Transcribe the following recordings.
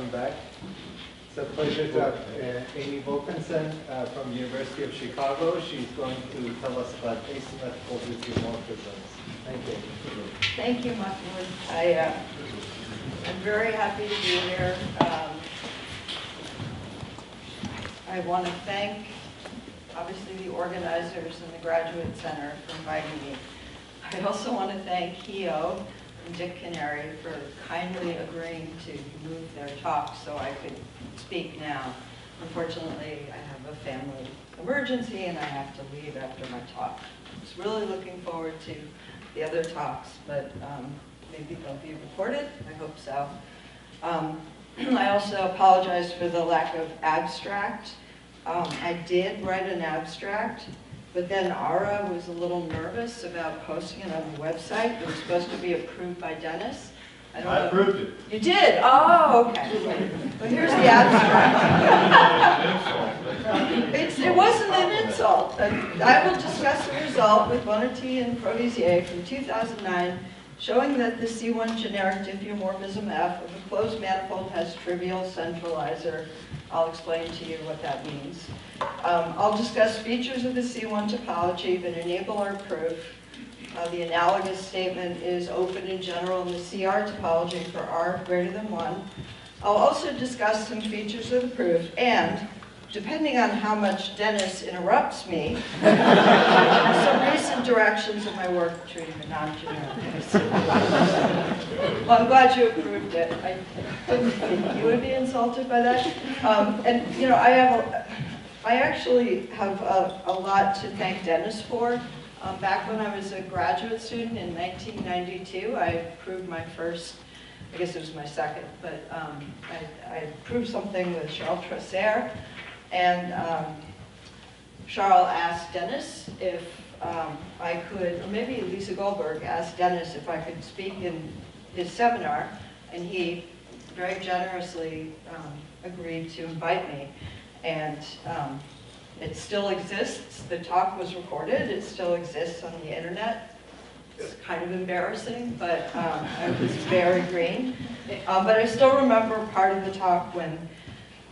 coming back. It's a pleasure to have uh, Amie Wilkinson uh, from University of Chicago. She's going to tell us about asymmetrical diffeomorphisms. Thank you. Thank you, Mahmoud. I, uh, I'm very happy to be here. Um, I want to thank, obviously, the organizers and the Graduate Center for inviting me. I also want to thank HEO Canary for kindly agreeing to move their talk so I could speak now. Unfortunately, I have a family emergency and I have to leave after my talk. I was really looking forward to the other talks, but um, maybe they'll be recorded. I hope so. Um, I also apologize for the lack of abstract. Um, I did write an abstract, but then Ara was a little nervous about posting it on the website. It was supposed to be approved by Dennis. I don't I know. approved it. You did? Oh, okay. Well, here's the abstract. It's, it wasn't an insult. I will discuss the result with Bonatti and Crovisier from 2009, showing that the C1 generic diffeomorphism F of a closed manifold has trivial centralizer. I'll explain to you what that means. Um, I'll discuss features of the C1 topology that enable our proof. Uh, the analogous statement is open in general in the CR topology for R greater than 1. I'll also discuss some features of the proof and, depending on how much Dennis interrupts me, some recent directions of my work treating the non-generic. Well, I'm glad you approved it. I didn't think you would be insulted by that. Um, and, you know, I have, a, I actually have a, a lot to thank Dennis for. Um, back when I was a graduate student in 1992, I approved my first, I guess it was my second, but um, I, I approved something with Charles Tresser. And um, Charles asked Dennis if um, I could, or maybe Lisa Goldberg asked Dennis if I could speak in his seminar, and he very generously um, agreed to invite me. And um, it still exists. The talk was recorded. It still exists on the internet. It's kind of embarrassing, but um, I was very green. Uh, but I still remember part of the talk when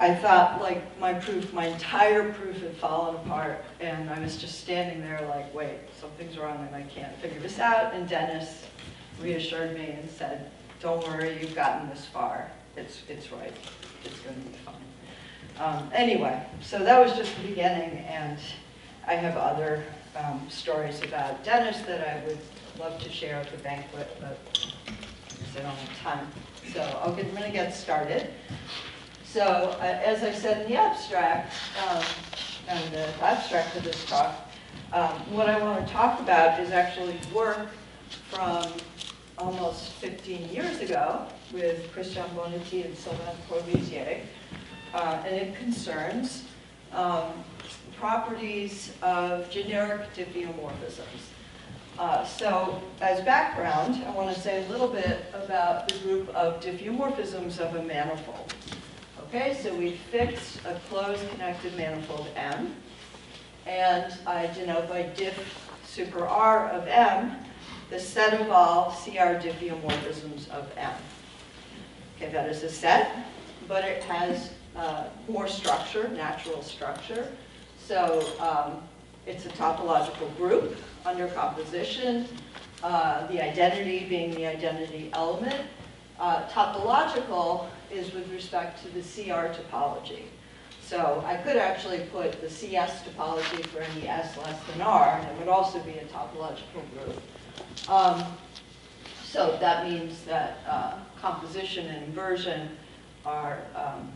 I thought like my proof, my entire proof had fallen apart and I was just standing there like, wait, something's wrong and I can't figure this out. And Dennis reassured me and said, don't worry, you've gotten this far. It's, it's right. It's to be fine. Um, anyway, so that was just the beginning and I have other um, stories about Dennis that I would love to share at the banquet, but I don't have time. So I'm to get started. So, uh, as I said in the abstract, um, and the abstract of this talk, um, what I want to talk about is actually work from almost 15 years ago with Christian Bonatti and Sylvain Crovisier, uh, and it concerns um, properties of generic diffeomorphisms. Uh, so, as background, I want to say a little bit about the group of diffeomorphisms of a manifold. Okay, so we fix a closed connected manifold M, and I denote by diff super R of M the set of all CR diffeomorphisms of M. Okay, that is a set, but it has uh, more structure, natural structure. So um, it's a topological group under composition, uh, the identity being the identity element. Uh, topological is with respect to the CR topology. So I could actually put the CS topology for any S less than R, and it would also be a topological group. Um, so that means that uh, composition and inversion are um,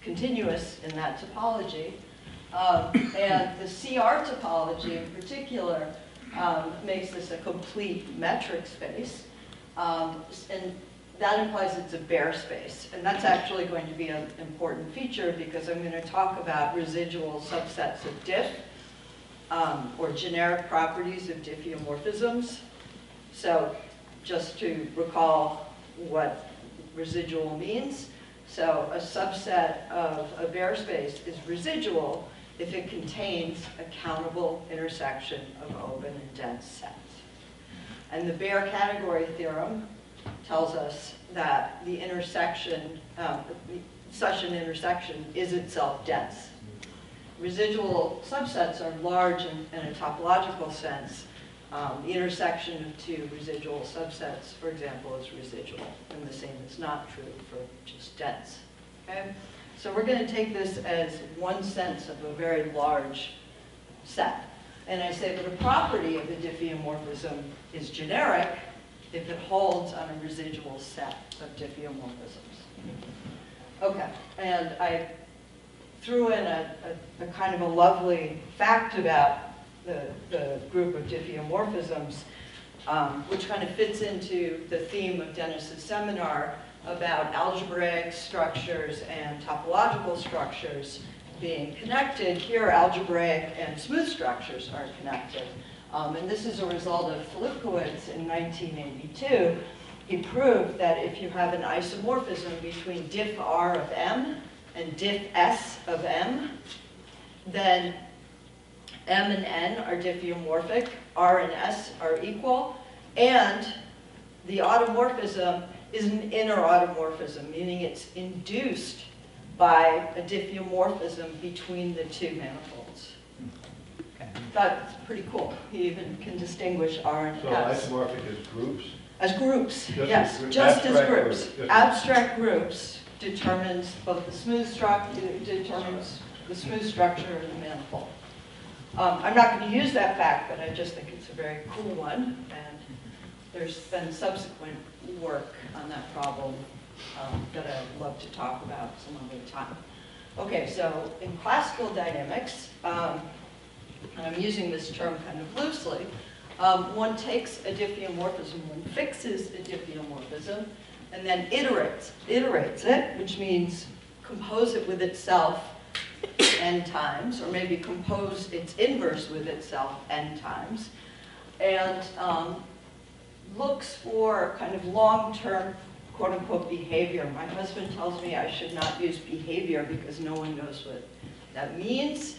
continuous in that topology. Um, and the CR topology in particular um, makes this a complete metric space. Um, and that implies it's a Baire space. And that's actually going to be an important feature because I'm going to talk about residual subsets of diff um, or generic properties of diffeomorphisms. So just to recall what residual means. So a subset of a Baire space is residual if it contains a countable intersection of open and dense sets. And the Baire category theorem tells us that the intersection, um, such an intersection is itself dense. Residual subsets are large in, in a topological sense. Um, the intersection of two residual subsets, for example, is residual, and the same is not true for just dense. Okay? So we're going to take this as one sense of a very large set. And I say that a property of the diffeomorphism is generic if it holds on a residual set of diffeomorphisms. Okay, and I threw in a, a, a kind of a lovely fact about the, the group of diffeomorphisms, um, which kind of fits into the theme of Dennis's seminar about algebraic structures and topological structures being connected. Here, algebraic and smooth structures are connected. Um, and this is a result of Filipkiewicz in 1982. He proved that if you have an isomorphism between diff R of M and diff S of M, then M and N are diffeomorphic, R and S are equal, and the automorphism is an inner automorphism, meaning it's induced by a diffeomorphism between the two manifolds. That's pretty cool. He even can distinguish R and So S. isomorphic is groups? As groups, Just as yes, group- just as abstract groups. Abstract groups determines both the smooth structure, determines the smooth structure of the manifold. Um, I'm not going to use that fact, but I just think it's a very cool one, and there's been subsequent work on that problem um, that I'd love to talk about some other time. Okay, so in classical dynamics, um, and I'm using this term kind of loosely, um, one takes a diffeomorphism, one fixes a diffeomorphism, and then iterates, iterates it, which means compose it with itself n times, or maybe compose its inverse with itself n times, and um, looks for kind of long-term quote-unquote behavior. My husband tells me I should not use behavior because no one knows what that means,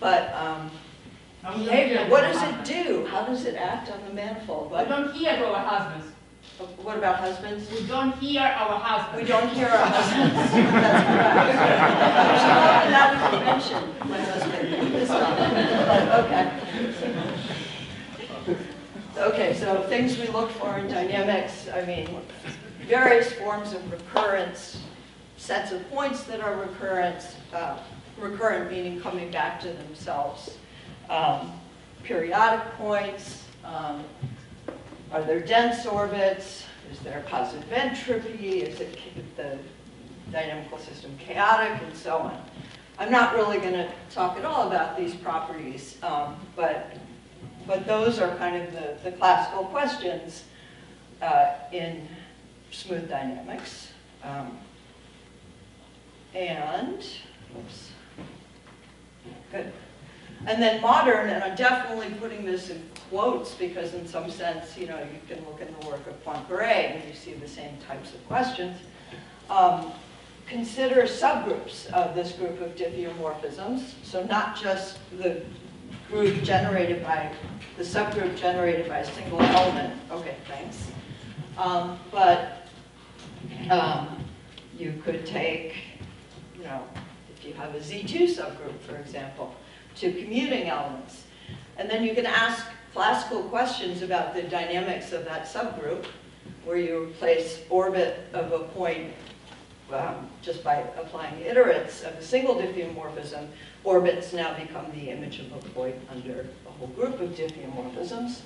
but um, behavior, what does it do? How does it act on the manifold? We What, don't hear our husbands. what about husbands? We don't hear our husbands. We don't hear our husbands. That's correct. We can mention my husband this time, okay. Okay, so things we look for in dynamics, I mean, various forms of recurrence, sets of points that are recurrent, uh, recurrent meaning coming back to themselves, um, periodic points, um, are there dense orbits? Is there positive entropy? Is it the dynamical system chaotic and so on? I'm not really going to talk at all about these properties, um, but, but those are kind of the, the classical questions uh, in smooth dynamics. Um, and, oops, good. And then modern, and I'm definitely putting this in quotes because in some sense, you know, you can look in the work of Poincaré and you see the same types of questions. Um, consider subgroups of this group of diffeomorphisms. So not just the group generated by, the subgroup generated by a single element. Okay, thanks. Um, but um, you could take, you know, if you have a Z2 subgroup, for example, to commuting elements. And then you can ask classical questions about the dynamics of that subgroup, where you replace orbit of a point um, just by applying iterates of a single diffeomorphism. Orbits now become the image of a point under a whole group of diffeomorphisms.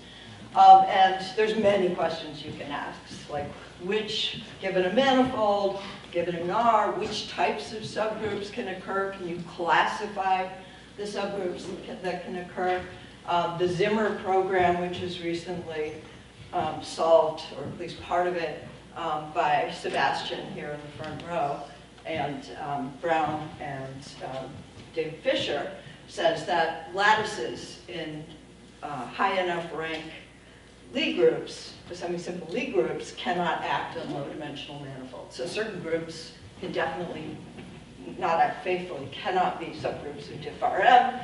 Um, and there's many questions you can ask, like which, given a manifold, given an R, which types of subgroups can occur? Can you classify the subgroups that can- occur? Um, the Zimmer program, which was recently um, solved, or at least part of it, um, by Sebastian here in the front row, and um, Brown and um, David Fisher, says that lattices in uh, high enough rank Lie groups, the semi-simple Lie groups, cannot act on low-dimensional manifolds. So certain groups can definitely not act faithfully, cannot be subgroups of diff RM.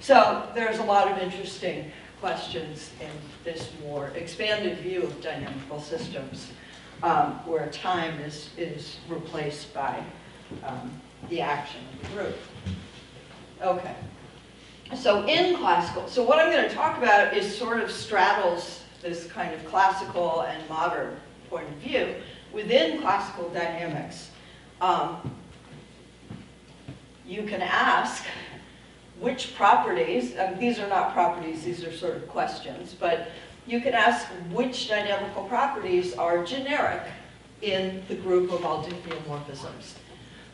So there's a lot of interesting questions in this more expanded view of dynamical systems. um, where time is, is replaced by um, the action of the group. Okay. So in classical, so what I'm going to talk about is sort of straddles this kind of classical and modern point of view. Within classical dynamics, um, you can ask which properties, um, these are not properties, these are sort of questions, but you can ask which dynamical properties are generic in the group of all diffeomorphisms.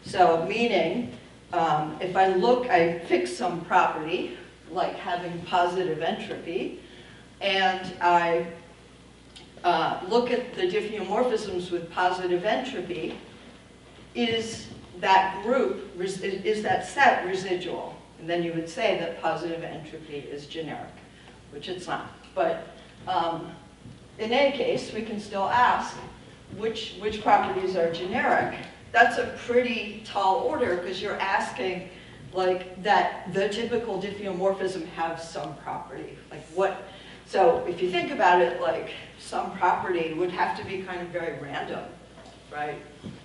So meaning, um, if I look, I fix some property, like having positive entropy, and I uh, look at the diffeomorphisms with positive entropy, is that group, is that set residual? And then you would say that positive entropy is generic, which it's not. But um, in any case, we can still ask which, which properties are generic. That's a pretty tall order because you're asking like that the typical diffeomorphism have some property. Like what, so if you think about it, like some property would have to be kind of very random, right?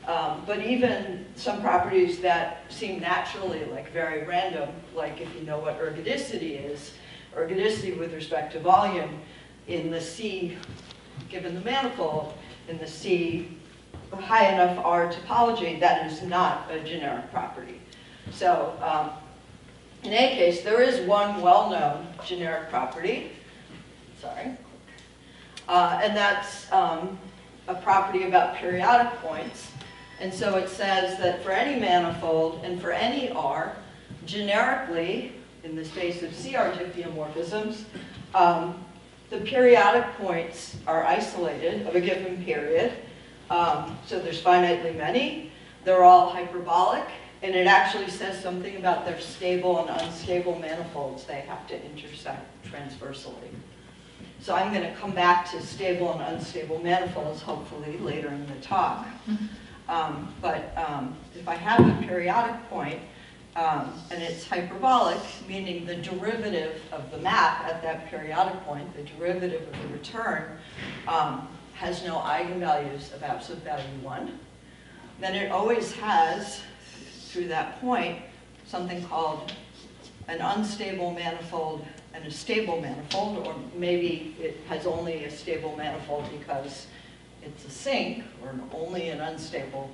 Um, but even some properties that seem naturally like very random, like if you know what ergodicity is, ergodicity with respect to volume in the C, given the manifold, in the C high enough R topology, that is not a generic property. So um, in any case, there is one well-known generic property, sorry, uh, and that's um, a property about periodic points. And so it says that for any manifold and for any R, generically, in the space of CR diffeomorphisms, um, the periodic points are isolated of a given period. Um, so there's finitely many. They're all hyperbolic. And it actually says something about their stable and unstable manifolds. They have to intersect transversally. So I'm going to come back to stable and unstable manifolds hopefully later in the talk. Um, but um, if I have a periodic point, um, and it's hyperbolic, meaning the derivative of the map at that periodic point, the derivative of the return, um, has no eigenvalues of absolute value 1, then it always has, through that point, something called an unstable manifold and a stable manifold, or maybe it has only a stable manifold because it's a sink, or only an unstable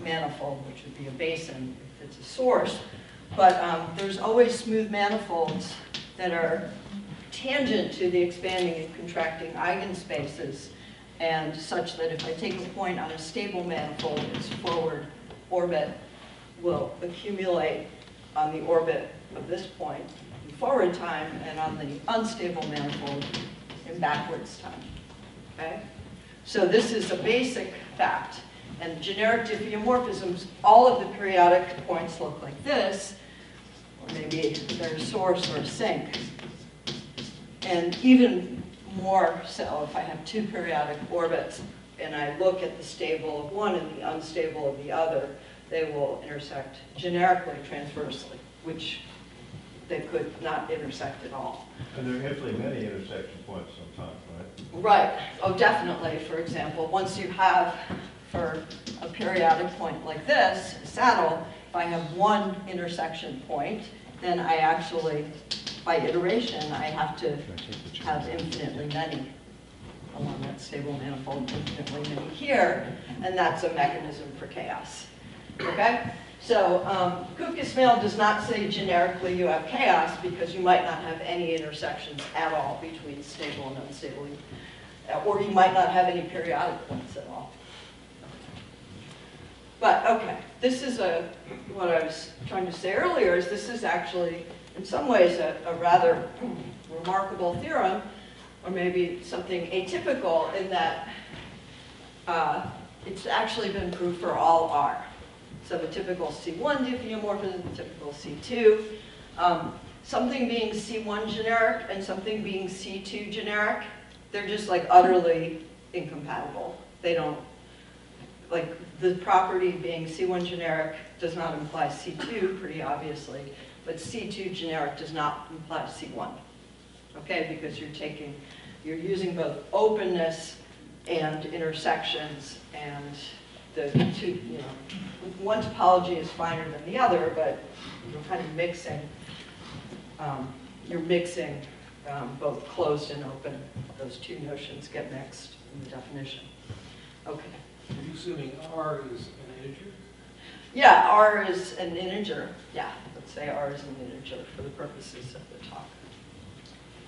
manifold, which would be a basin if it's a source. But um, there's always smooth manifolds that are tangent to the expanding and contracting eigenspaces, and such that if I take a point on a stable manifold, its forward orbit will accumulate on the orbit of this point in forward time, and on the unstable manifold in backwards time. Okay? So this is a basic fact. And generic diffeomorphisms, all of the periodic points look like this, or maybe they're a source or a sink. And even more so, if I have two periodic orbits and I look at the stable of one and the unstable of the other, they will intersect generically transversely, which they could not intersect at all. And there are infinitely many intersection points sometimes, right? Right, oh, definitely, for example, once you have, for a periodic point like this, a saddle, if I have one intersection point, then I actually, by iteration, I have to have infinitely many along that stable manifold, infinitely many here, and that's a mechanism for chaos, okay? So um, Kupka-Smale does not say generically you have chaos because you might not have any intersections at all between stable and unstable, uh, or you might not have any periodic points at all. But, okay, this is a, what I was trying to say earlier is this is actually, in some ways, a, a rather remarkable theorem, or maybe something atypical in that uh, it's actually been proved for all R. So the typical C1 diffeomorphism, the typical C2. Um, something being C1 generic and something being C2 generic, they're just like utterly incompatible. They don't, like the property being C1 generic does not imply C2 pretty obviously, but C2 generic does not imply C1. Okay, because you're taking, you're using both openness and intersections and the two, you know, one topology is finer than the other, but you're kind of mixing, um, you're mixing um, both closed and open. Those two notions get mixed in the definition. Okay. Are you assuming R is an integer? Yeah, R is an integer. Yeah, let's say R is an integer for the purposes of the talk.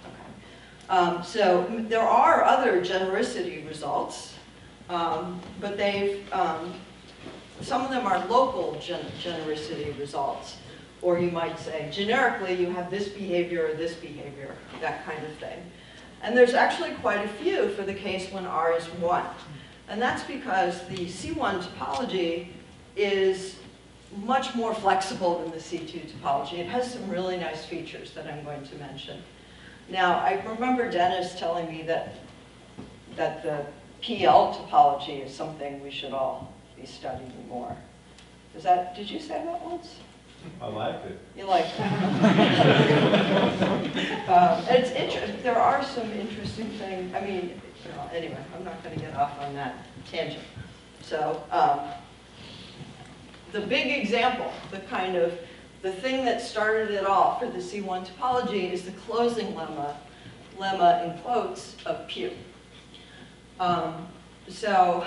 Okay. Um, so there are other genericity results, um, but they've, um, some of them are local gen- genericity results. Or you might say, generically, you have this behavior or this behavior, that kind of thing. And there's actually quite a few for the case when R is 1. And that's because the C1 topology is much more flexible than the C2 topology. It has some really nice features that I'm going to mention. Now, I remember Dennis telling me that, that the PL topology is something we should all be studying more. Is that, did you say that once? I liked it. You like that? Um, It's interesting, there are some interesting things, I mean, you know, anyway, I'm not gonna get off on that tangent. So, um, the big example, the kind of, the thing that started it all for the C1 topology is the closing lemma, lemma in quotes of Pugh. Um, So,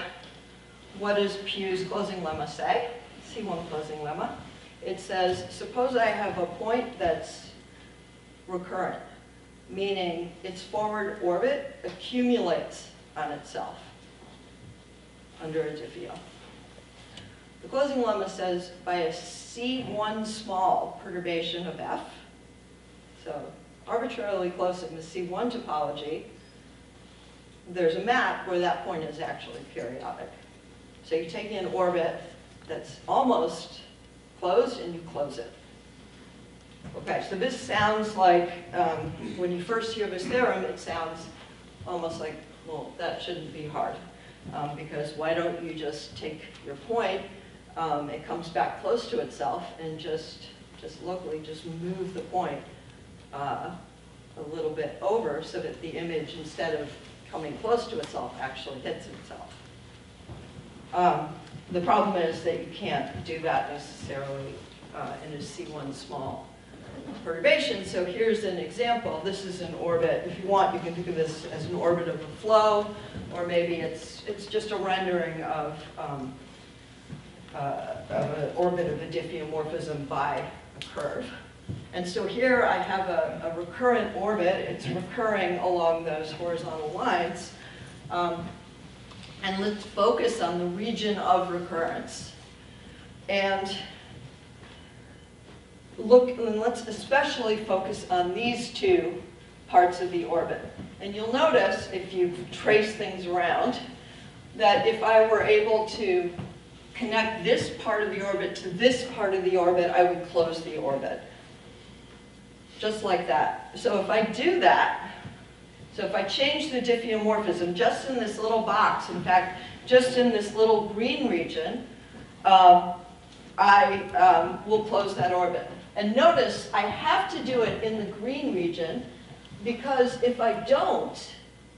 what does Pugh's closing lemma say? C1 closing lemma. It says, suppose I have a point that's recurrent, meaning its forward orbit accumulates on itself under a diffeo. The closing lemma says by a C1 small perturbation of F, so arbitrarily close in the C1 topology, there's a map where that point is actually periodic. So you take an orbit that's almost closed and you close it. Okay, so this sounds like, um, when you first hear this theorem, it sounds almost like, well, that shouldn't be hard. Um, because why don't you just take your point, um, it comes back close to itself and just, just locally just move the point uh, a little bit over so that the image, instead of coming close to itself, actually hits itself. Um, The problem is that you can't do that necessarily uh, in a C1 small perturbation. So here's an example. This is an orbit. If you want, you can think of this as an orbit of a flow, or maybe it's, it's just a rendering of, um, uh, of an orbit of a diffeomorphism by a curve. And so here I have a, a recurrent orbit. It's recurring along those horizontal lines. Um, and let's focus on the region of recurrence. And look, and let's especially focus on these two parts of the orbit. And you'll notice, if you trace things around, that if I were able to connect this part of the orbit to this part of the orbit, I would close the orbit. Just like that. So if I do that, so if I change the diffeomorphism just in this little box, in fact, just in this little green region, um, I um, will close that orbit. And notice I have to do it in the green region because if I don't,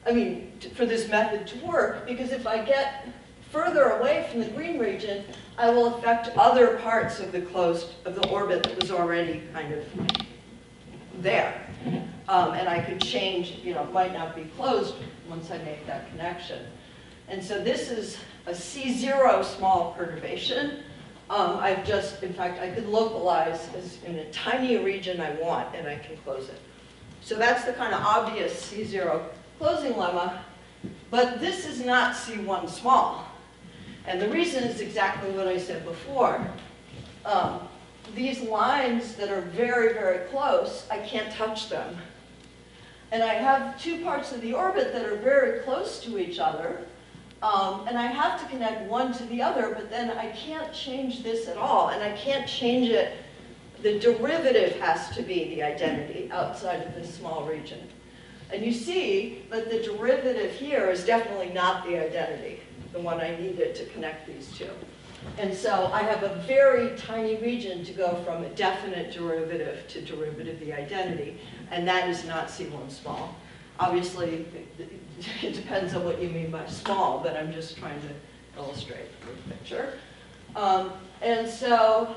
I mean, for this method to work, because if I get further away from the green region, I will affect other parts of the closed, of the orbit that was already kind of there. Um, and I could change, you know, it might not be closed once I make that connection. And so this is a C0 small perturbation. Um, I've just, in fact, I could localize as in a tiny region I want, and I can close it. So that's the kind of obvious C0 closing lemma, but this is not C1 small. And the reason is exactly what I said before. Um, these lines that are very, very close, I can't touch them. And I have two parts of the orbit that are very close to each other, um, and I have to connect one to the other, but then I can't change this at all, and I can't change it. The derivative has to be the identity outside of this small region. And you see that the derivative here is definitely not the identity, the one I needed to connect these two. And so I have a very tiny region to go from a definite derivative to derivative the identity, and that is not C1 small. Obviously, it- depends on what you mean by small, but I'm just trying to illustrate the picture. Um, And so,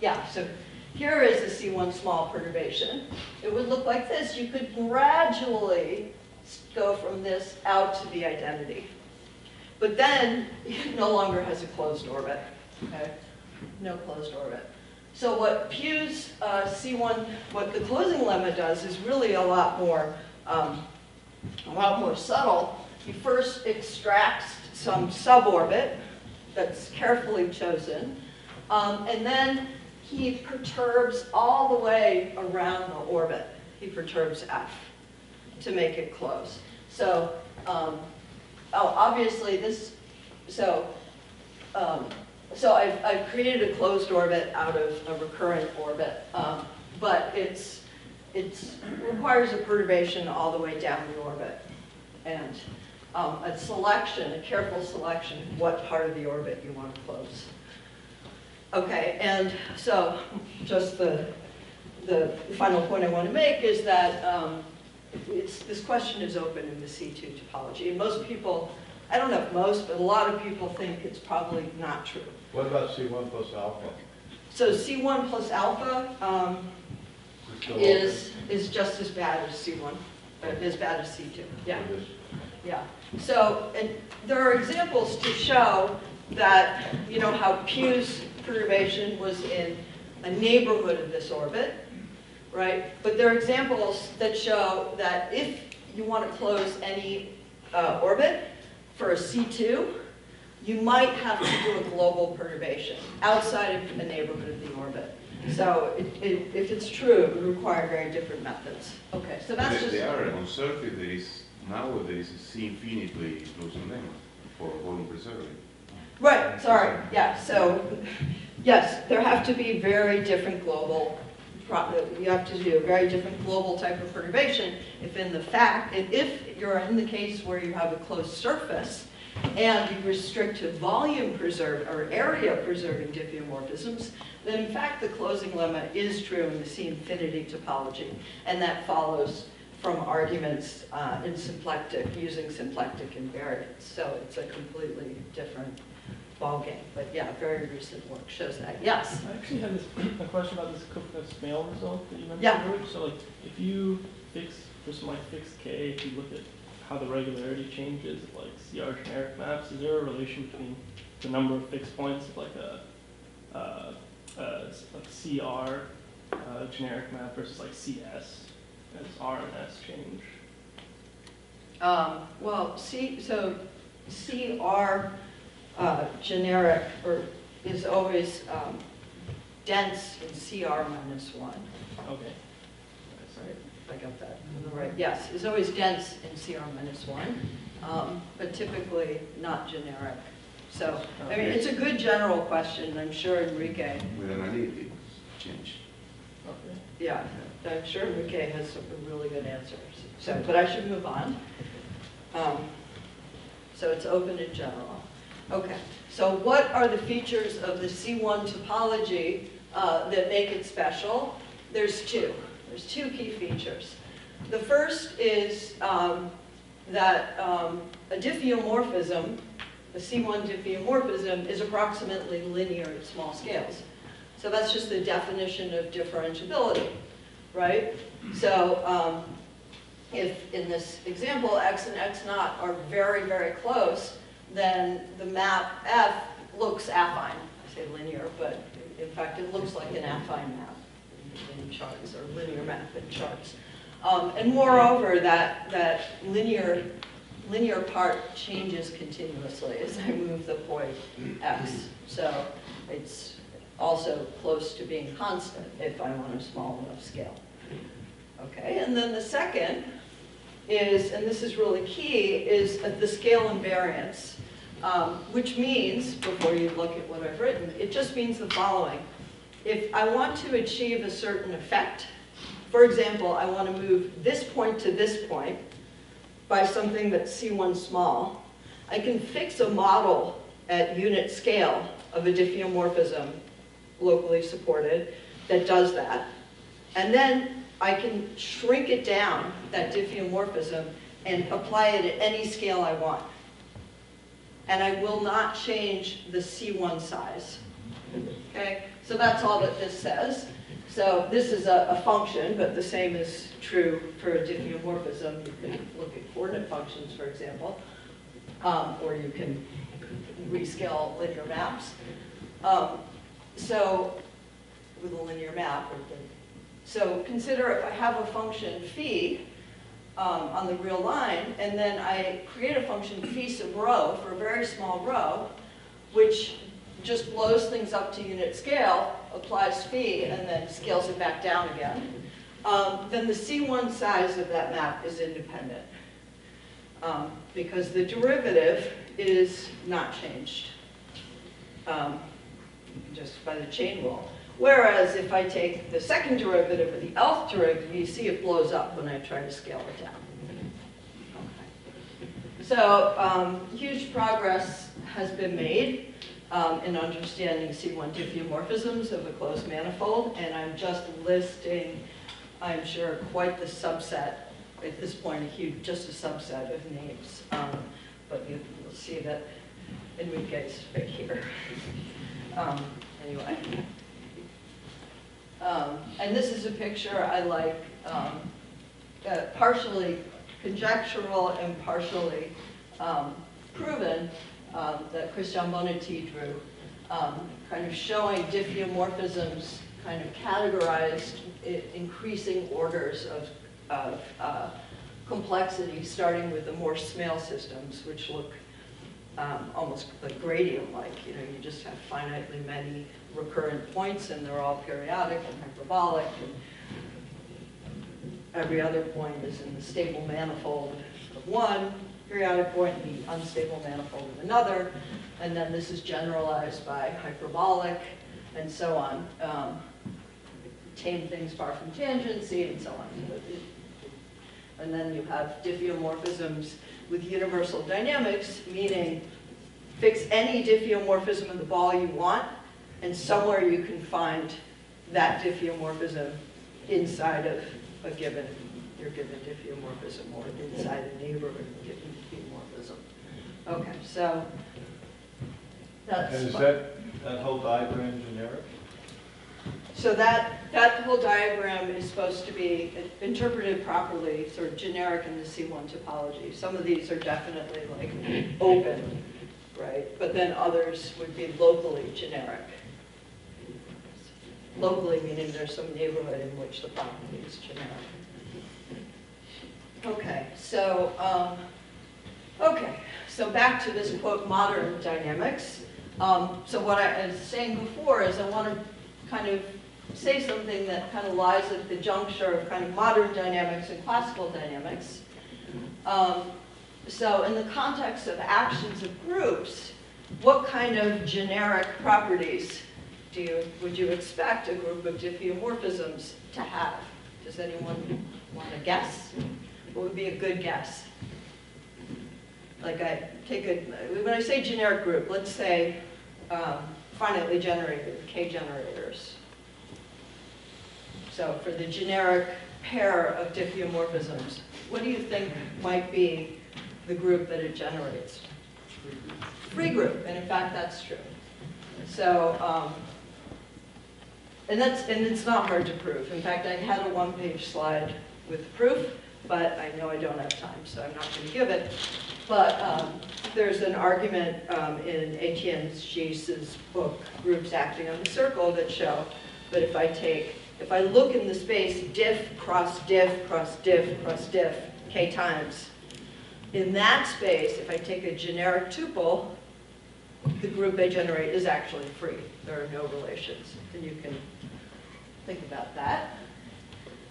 yeah, so here is a C1 small perturbation. It would look like this. You could gradually go from this out to the identity. But then it no longer has a closed orbit, okay? No closed orbit. So what Pugh's uh, C1, what the closing lemma does is really a lot more, um, a lot more subtle. He first extracts some suborbit that's carefully chosen, um, and then he perturbs all the way around the orbit. He perturbs F to make it close. So, um, oh, obviously this, so, um, so I've, I've created a closed orbit out of a recurrent orbit, um, but it's, it's, requires a perturbation all the way down the orbit. And um, a selection, a careful selection, what part of the orbit you want to close. Okay, and so just the, the final point I want to make is that um, it's, this question is open in the C2 topology. And most people, I don't know if most, but a lot of people think it's probably not true. What about C one plus alpha? So C1 plus alpha um, Is is, just as bad as C1, uh, as bad as C2. Yeah. Yeah, so, and there are examples to show that, you know, how Pugh's perturbation was in a neighborhood of this orbit, right? But there are examples that show that if you want to close any uh, orbit for a C2, you might have to do a global perturbation outside of the neighborhood of the orbit. So it, it, if it's true, it would require very different methods. Okay, so that's There- just. There are, on surface, there is, nowadays, C infinitely closing lemma for volume preserving. Right, sorry, yeah, so, yes, there have to be very different global, you have to do a very different global type of perturbation if in the fact, if you're in the case where you have a closed surface and you restrict to volume preserve, or area preserving diffeomorphisms, then in fact the closing lemma is true in the C infinity topology, and that follows from arguments uh, in symplectic, using symplectic invariants. So it's a completely different ballgame. But yeah, very recent work shows that. Yes? I actually had this, a question about this Cook Mail result that you mentioned Yeah. earlier. So like, if you fix, for some like fixed K, if you look at how the regularity changes of like CR generic maps, is there a relation between the number of fixed points of like a, uh, uh, like CR uh, generic map versus like CS as R and S change? Um, Well, C, so CR uh, generic or is always um, dense in CR minus one. Okay. Sorry, I got that right. Yes, is always dense in CR minus one, um, but typically not generic. So, I mean, it's a good general question. I'm sure Enrique With an analytic change. Okay. Yeah, I'm sure Enrique has some really good answers. So, but I should move on. Um, So it's open in general. Okay, so what are the features of the C1 topology uh, that make it special? There's two. There's two key features. The first is um, that um, a diffeomorphism, a C1 diffeomorphism, is approximately linear at small scales. So that's just the definition of differentiability, right? So um, if in this example, x and x naught are very, very close, then the map F looks affine. I say linear, but in fact, it looks like an affine map in charts, or linear map in charts. Um, and moreover, that, that linear, linear part changes continuously as I move the point x. So it's also close to being constant if I want a small enough scale. Okay, and then the second is, and this is really key, is the scale invariance, um, which means, before you look at what I've written, it just means the following. If I want to achieve a certain effect, for example, I want to move this point to this point by something that's C1 small, I can fix a model at unit scale of a diffeomorphism locally supported that does that. And then I can shrink it down, that diffeomorphism, and apply it at any scale I want. And I will not change the C1 size. Okay, so that's all that this says. So this is a, a function, but the same is true for a diffeomorphism. You can look at coordinate functions, for example, um, or you can rescale linear maps. Um, so, with a linear map. or the- So consider if I have a function phi um, on the real line, and then I create a function phi sub rho for a very small rho, which just blows things up to unit scale, applies phi, and then scales it back down again, um, then the C1 size of that map is independent. Um, because the derivative is not changed um, just by the chain rule. Whereas if I take the second derivative or the nth derivative, you see it blows up when I try to scale it down. Okay. So um, huge progress has been made um, in understanding C1 diffeomorphisms of a closed manifold, and I'm just listing, I'm sure, quite the subset, at this point, a huge, just a subset of names. Um, But you will see that Enrique's right here. Um, Anyway. Um, And this is a picture I like, um, uh, partially conjectural and partially um, proven, um, that Christian Bonatti drew, um, kind of showing diffeomorphisms kind of categorized increasing orders of, of uh, complexity, starting with the Morse-Smale systems, which look um, almost like gradient-like. You know, you just have finitely many recurrent points, and they're all periodic and hyperbolic, and every other point is in the stable manifold of one periodic point, and the unstable manifold of another, and then this is generalized by hyperbolic, and so on. Um, tame things far from tangency, and so on. And then you have diffeomorphisms with universal dynamics, meaning fix any diffeomorphism of the ball you want, and somewhere you can find that diffeomorphism inside of a given, your given diffeomorphism, or inside a neighborhood of a given diffeomorphism. Okay, so that's. And is that, that whole diagram generic? So that, that whole diagram is supposed to be interpreted properly, sort of generic in the C1 topology. Some of these are definitely like open, right? But then others would be locally generic. Locally meaning there's some neighborhood in which the property is generic. Okay, so, um, okay, so back to this quote, modern dynamics. Um, so what I was saying before is I want to kind of say something that kind of lies at the juncture of kind of modern dynamics and classical dynamics. Um, so in the context of actions of groups, what kind of generic properties do you, would you expect a group of diffeomorphisms to have? Does anyone want to guess? What would be a good guess? Like I take a, when I say generic group, let's say um, finitely generated, K generators. So for the generic pair of diffeomorphisms, what do you think might be the group that it generates? Free group, and in fact, that's true. So, um, and that's, and it's not hard to prove. In fact, I had a one-page slide with proof, but I know I don't have time, so I'm not going to give it. But um, there's an argument um, in Etienne Ghys's book, Groups Acting on the Circle, that show that if I take, if I look in the space diff cross diff cross diff cross diff k times, in that space, if I take a generic tuple, the group they generate is actually free. There are no relations, and you can think about that.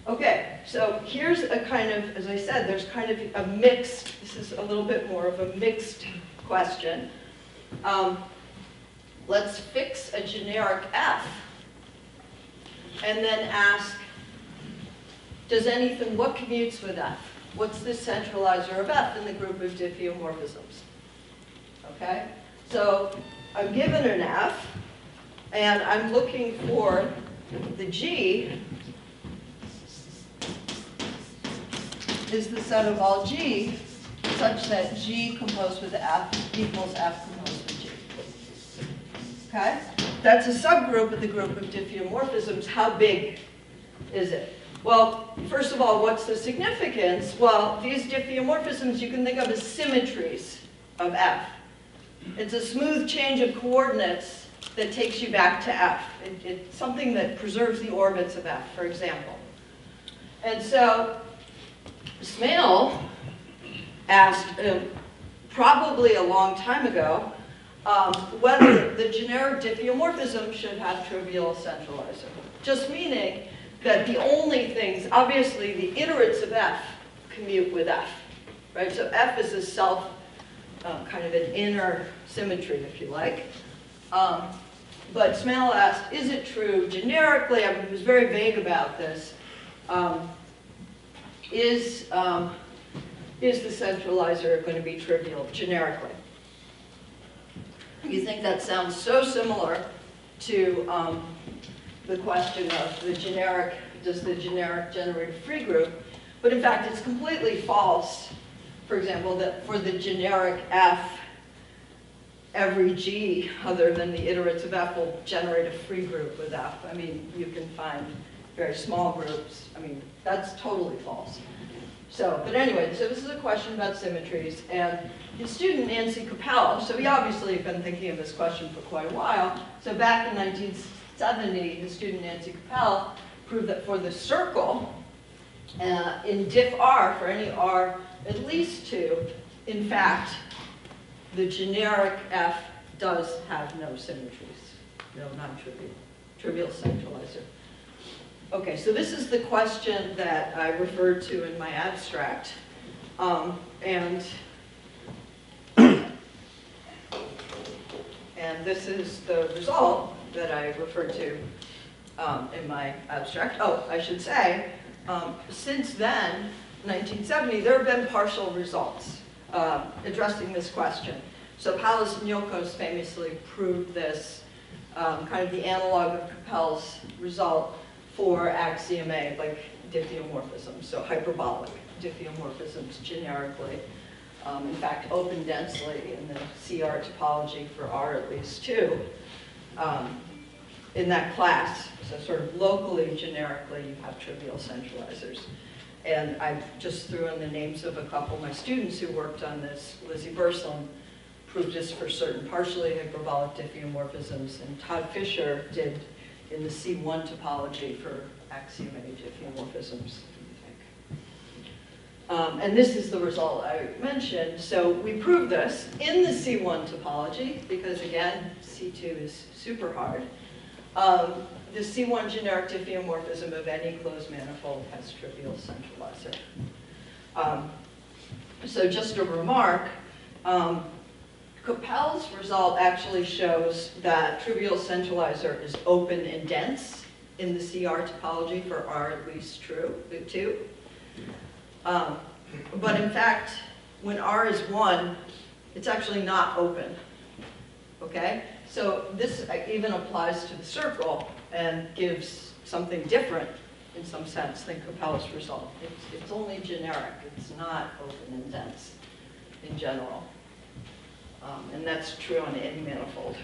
Okay, so here's a kind of, as I said, there's kind of a mixed, this is a little bit more of a mixed question. Um, let's fix a generic F and then ask, does anything, what commutes with F? What's the centralizer of F in the group of diffeomorphisms? Okay, so I'm given an F, and I'm looking for the G is the set of all G such that G composed with F equals F composed with G. Okay? That's a subgroup of the group of diffeomorphisms. How big is it? Well, first of all, what's the significance? Well, these diffeomorphisms you can think of as symmetries of F. It's a smooth change of coordinates that takes you back to F. It- it's something that preserves the orbits of F, for example. And so, Smale asked, uh, probably a long time ago, um, whether the generic diffeomorphism should have trivial centralizer. Just meaning that the only things, obviously the iterates of F commute with F, right? So F is a self, uh, kind of an inner symmetry, if you like. Um, but Smale asked, is it true generically, I was very vague about this, um, is, um, is the centralizer going to be trivial generically? You think that sounds so similar to um, the question of the generic, does the generic generate a free group? But in fact, it's completely false. For example, that for the generic F, every G other than the iterates of F will generate a free group with F. I mean, you can find very small groups. I mean, that's totally false. So, but anyway, so this is a question about symmetries, and his student Nancy Kopell, so he obviously had been thinking of this question for quite a while. So back in 1970, his student Nancy Kopell proved that for the circle, uh, in diff R, for any R at least two, in fact, the generic F does have no symmetries, no non-trivial, trivial centralizer. Okay, so this is the question that I referred to in my abstract. Um, and, and this is the result that I referred to um, in my abstract. Oh, I should say, um, since then, 1970, there have been partial results uh, addressing this question. So Palis and Yoccoz famously proved this, um, kind of the analog of Kopell's result for axiom A, like diffeomorphisms, so hyperbolic diffeomorphisms generically. Um, in fact, open densely in the CR topology for R at least two. Um, in that class, so sort of locally, generically, you have trivial centralizers. And I just threw in the names of a couple of my students who worked on this. Lizzie Burslem proved this for certain partially hyperbolic diffeomorphisms, and Todd Fisher did in the C1 topology for axiom A diffeomorphisms. Um, and this is the result I mentioned. So we proved this in the C1 topology, because again, C2 is super hard. Um, the C1 generic diffeomorphism of any closed manifold has trivial centralizer. Um, so just a remark, um, Kopell's result actually shows that trivial centralizer is open and dense in the CR topology for R at least true, the two. Um, but in fact, when R is one, it's actually not open, okay? So this even applies to the circle and gives something different in some sense than Kopell's result. It's, it's only generic, it's not open and dense in general. Um, and that's true on any manifold.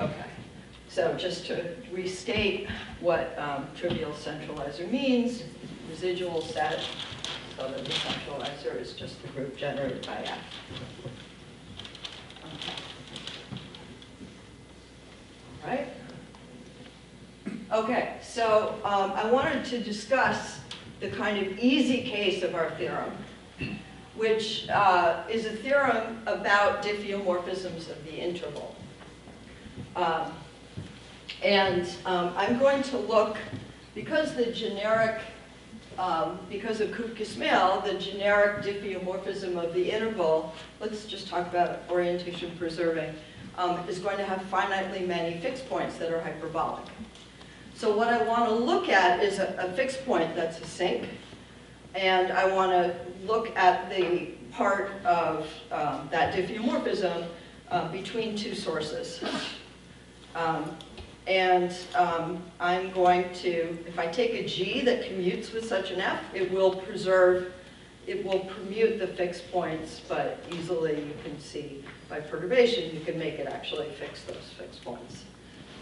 Okay, so just to restate what um, trivial centralizer means, residual set, so that the centralizer is just the group generated by F. Okay. Right? Okay, so um, I wanted to discuss the kind of easy case of our theorem, which uh, is a theorem about diffeomorphisms of the interval. Um, and um, I'm going to look, because the generic, um, because of Kupka-Smale, the generic diffeomorphism of the interval, let's just talk about orientation preserving, um, is going to have finitely many fixed points that are hyperbolic. So what I want to look at is a, a fixed point that's a sink, and I want to look at the part of um, that diffeomorphism uh, between two sources. Um, And um, I'm going to, if I take a G that commutes with such an F, it will preserve, it will permute the fixed points, but easily you can see by perturbation, you can make it actually fix those fixed points.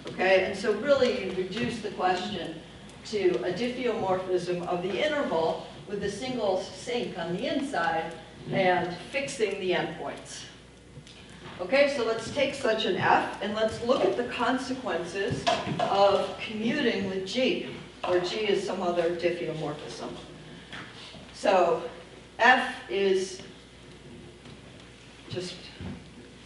Okay, and so really you reduce the question to a diffeomorphism of the interval with a single sink on the inside and fixing the endpoints. Okay, so let's take such an F and let's look at the consequences of commuting with G, where G is some other diffeomorphism. So F is, just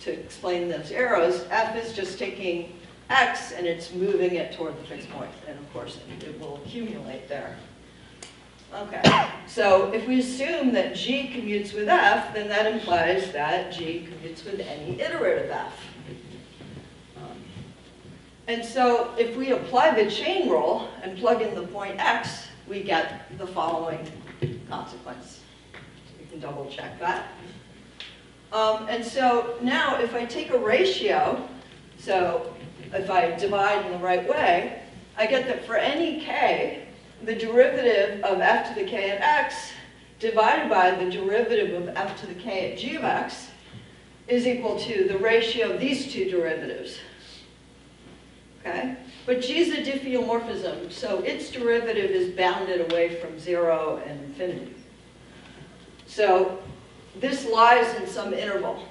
to explain those arrows, F is just taking X and it's moving it toward the fixed point, and of course it will accumulate there. Okay, so if we assume that G commutes with F, then that implies that G commutes with any iterative F. Um, And so if we apply the chain rule and plug in the point X, we get the following consequence. You can double check that. Um, and so now if I take a ratio, so if I divide in the right way, I get that for any k, the derivative of f to the k at x divided by the derivative of f to the k at g of x is equal to the ratio of these two derivatives. Okay? But g is a diffeomorphism, so its derivative is bounded away from zero and infinity. So this lies in some interval.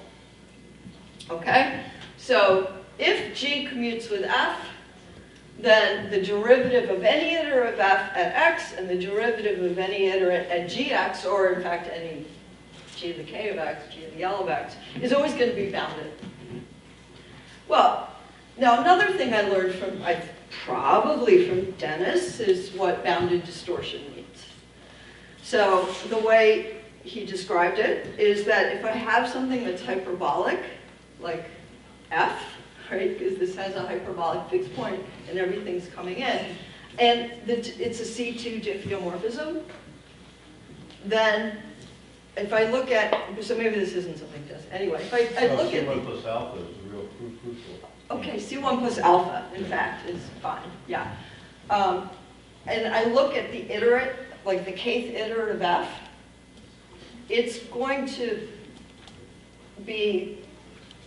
Okay? So if g commutes with f, then the derivative of any iterative f at x and the derivative of any iterate at gx, or in fact any g to the k of x, g to the l of x, is always going to be bounded. Well, now another thing I learned from, I probably from Dennis, is what bounded distortion means. So the way he described it is that if I have something that's hyperbolic, like f, right, because this has a hyperbolic fixed point and everything's coming in, and the, it's a C2 diffeomorphism, then if I look at, so maybe this isn't something just, anyway, if I, I So look at, C1 the- plus alpha is the real cru- crucial. okay, C1 plus alpha, in fact, is fine, yeah. Um, and I look at the iterate, like the kth iterate of f, it's going to be,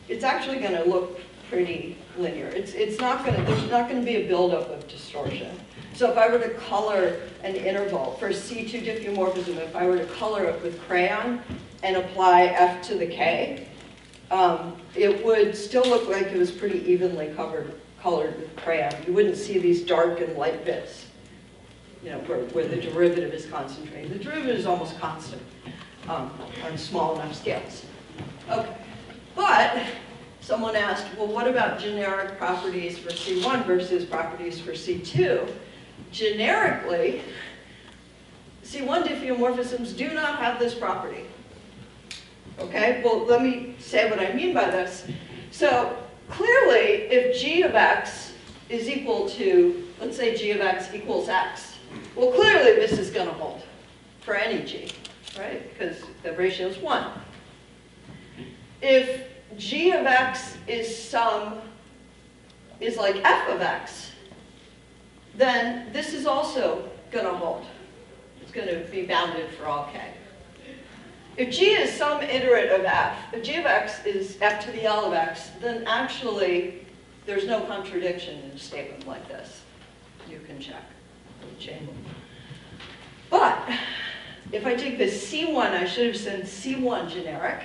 it's actually going to look pretty linear. It's, it's not going to, there's not going to be a buildup of distortion. So if I were to color an interval for C2 diffeomorphism, if I were to color it with crayon and apply f to the k, um, it would still look like it was pretty evenly covered, colored with crayon. You wouldn't see these dark and light bits, you know, where, where the derivative is concentrated. The derivative is almost constant um, on small enough scales. Okay, but someone asked, well, what about generic properties for C1 versus properties for C2? Generically, C1 diffeomorphisms do not have this property. Okay, well, let me say what I mean by this. So clearly, if g of x is equal to, let's say g of x equals x, well, clearly this is going to hold for any g, right? Because the ratio is 1. If g of x is some, is like f of x, then this is also going to hold. It's going to be bounded for all k. If g is some iterate of f, if g of x is f to the l of x, then actually there's no contradiction in a statement like this. You can check the chain rule. But if I take this C1, I should have said C1 generic,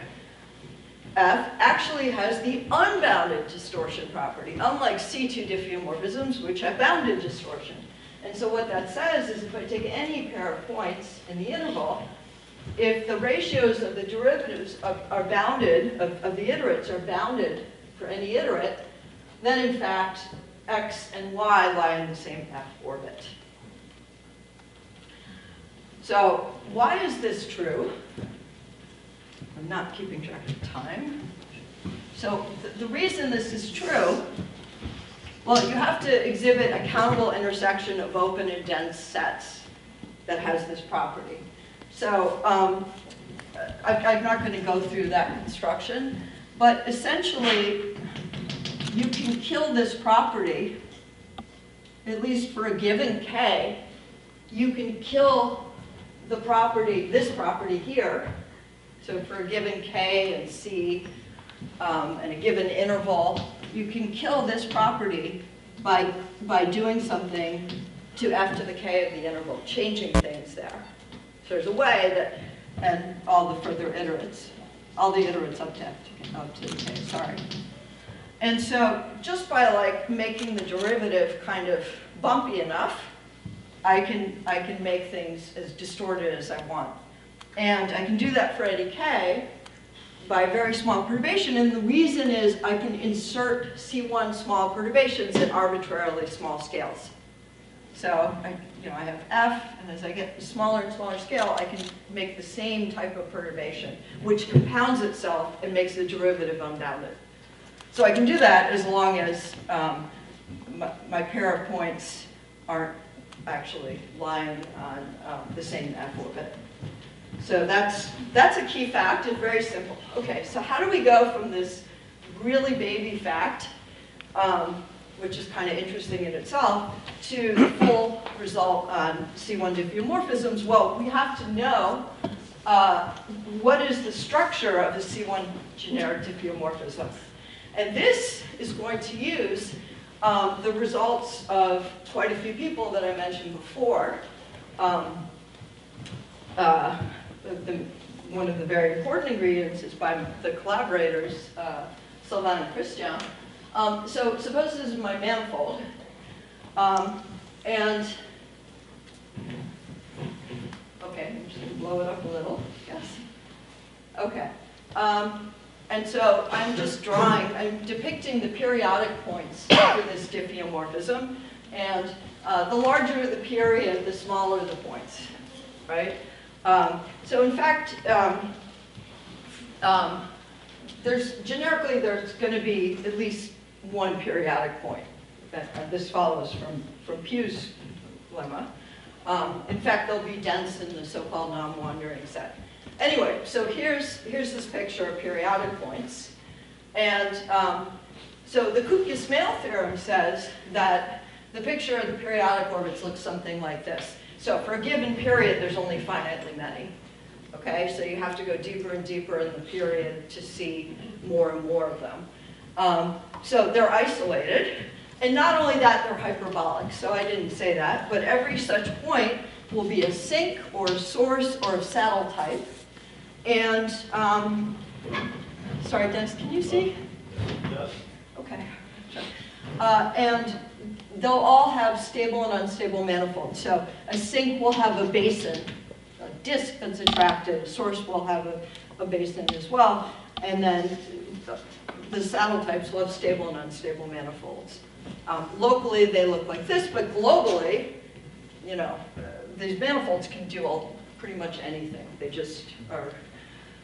F actually has the unbounded distortion property, unlike C2 diffeomorphisms, which have bounded distortion. And so what that says is if I take any pair of points in the interval, if the ratios of the derivatives are, bounded, of, of the iterates are bounded for any iterate, then in fact, x and y lie in the same f orbit. So why is this true? I'm not keeping track of time. So th- the reason this is true, well, you have to exhibit a countable intersection of open and dense sets that has this property. So um, I, I'm not going to go through that construction, but essentially, you can kill this property at least for a given k, you can kill the property, this property here. So for a given k and c, um, and a given interval, you can kill this property by, by doing something to f to the k of the interval, changing things there. So there's a way that, and all the further iterates, all the iterates up to f to, up to the k, sorry. And so just by like making the derivative kind of bumpy enough, I can, I can make things as distorted as I want. And I can do that for any k by very small perturbation, and the reason is I can insert C1 small perturbations at arbitrarily small scales. So I, you know, I have F, and as I get smaller and smaller scale, I can make the same type of perturbation, which compounds itself and makes the derivative unbounded. So I can do that as long as um, my, my pair of points aren't actually lying on um, the same F orbit. So that's, that's a key fact and very simple. Okay, so how do we go from this really baby fact, um, which is kind of interesting in itself, to the full result on C1 diffeomorphisms? Well, we have to know uh, what is the structure of a C1 generic diffeomorphism. And this is going to use um, the results of quite a few people that I mentioned before. Um, uh, the, one of the very important ingredients is by the collaborators, uh, Sylvain and Christian. Um, so suppose this is my manifold, um, and okay, I'm just going to blow it up a little. Yes. Okay. Um, and so I'm just drawing, I'm depicting the periodic points for this diffeomorphism. And uh, the larger the period, the smaller the points, right? Um, so in fact, um, um, there's generically there's going to be at least one periodic point. Uh, this follows from from Pugh's lemma. Um, in fact, they'll be dense in the so-called non-wandering set. Anyway, so here's here's this picture of periodic points, and um, so the Kupka-Smale theorem says that the picture of the periodic orbits looks something like this. So for a given period, there's only finitely many. Okay, so you have to go deeper and deeper in the period to see more and more of them. Um, so they're isolated, and not only that, they're hyperbolic. So I didn't say that, but every such point will be a sink or a source or a saddle type. And, um, sorry, Dennis, can you see? Yes. Okay. Uh, and they'll all have stable and unstable manifolds. So a sink will have a basin, a disk that's attracted, a source will have a, a basin as well, and then the, the saddle types will have stable and unstable manifolds. Um, locally, they look like this, but globally, you know, uh, these manifolds can do all, pretty much anything. They just are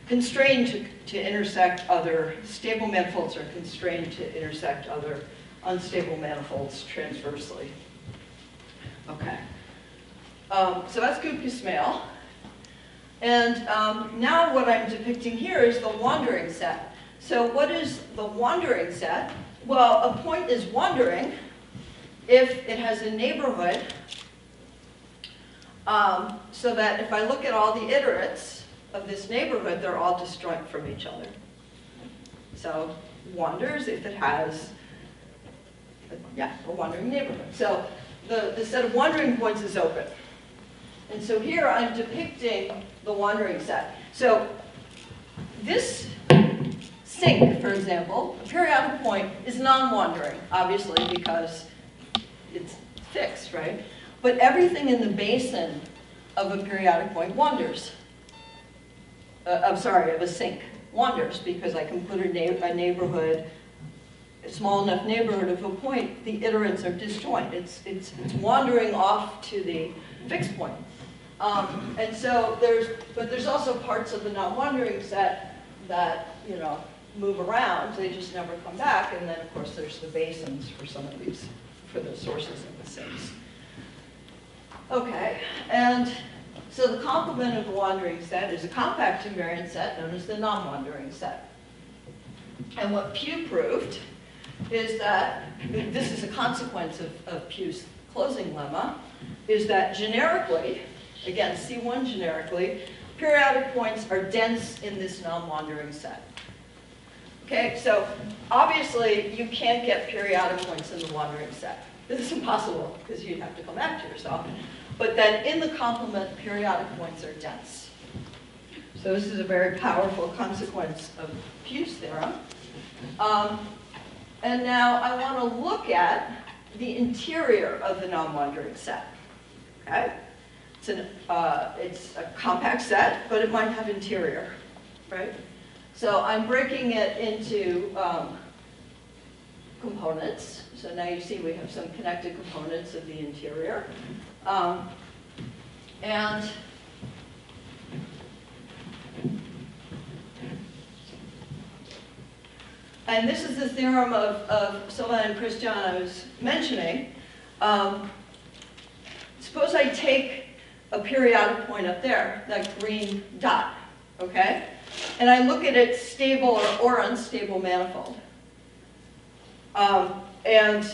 constrained to, to intersect other, stable manifolds are constrained to intersect other unstable manifolds transversely. Okay. Um, so that's Kupka-Smale. And um, now what I'm depicting here is the wandering set. So what is the wandering set? Well, a point is wandering if it has a neighborhood um, so that if I look at all the iterates of this neighborhood, they're all disjoint from each other. So wanders if it has, yeah, a wandering neighborhood. So the, the set of wandering points is open. And so here I'm depicting the wandering set. So this sink, for example, a periodic point is non-wandering, obviously, because it's fixed, right? But everything in the basin of a periodic point wanders. Uh, I'm sorry, of a sink wanders because I can put a, na a neighborhood, small enough neighborhood of a point, the iterates are disjoint. It's, it's, it's wandering off to the fixed point. Um, and so there's, but there's also parts of the non-wandering set that, you know, move around. They just never come back. And then, of course, there's the basins for some of these, for the sources and the sinks. Okay, and so the complement of the wandering set is a compact invariant set known as the non-wandering set. And what Pugh proved is that this is a consequence of, of Pugh's closing lemma is that generically, again, C1 generically, periodic points are dense in this non-wandering set. Okay, so obviously you can't get periodic points in the wandering set. This is impossible because you'd have to come back to yourself. But then in the complement, periodic points are dense. So this is a very powerful consequence of Pugh's theorem. Um, and now I want to look at the interior of the non-wandering set. Okay? It's, an, uh, it's a compact set, but it might have interior, right? So I'm breaking it into um, components. So now you see we have some connected components of the interior. Um, and and this is the theorem of, of Sylvain and Christian I was mentioning. Um, suppose I take a periodic point up there, that green dot, okay? And I look at its stable or, or unstable manifold. Um, and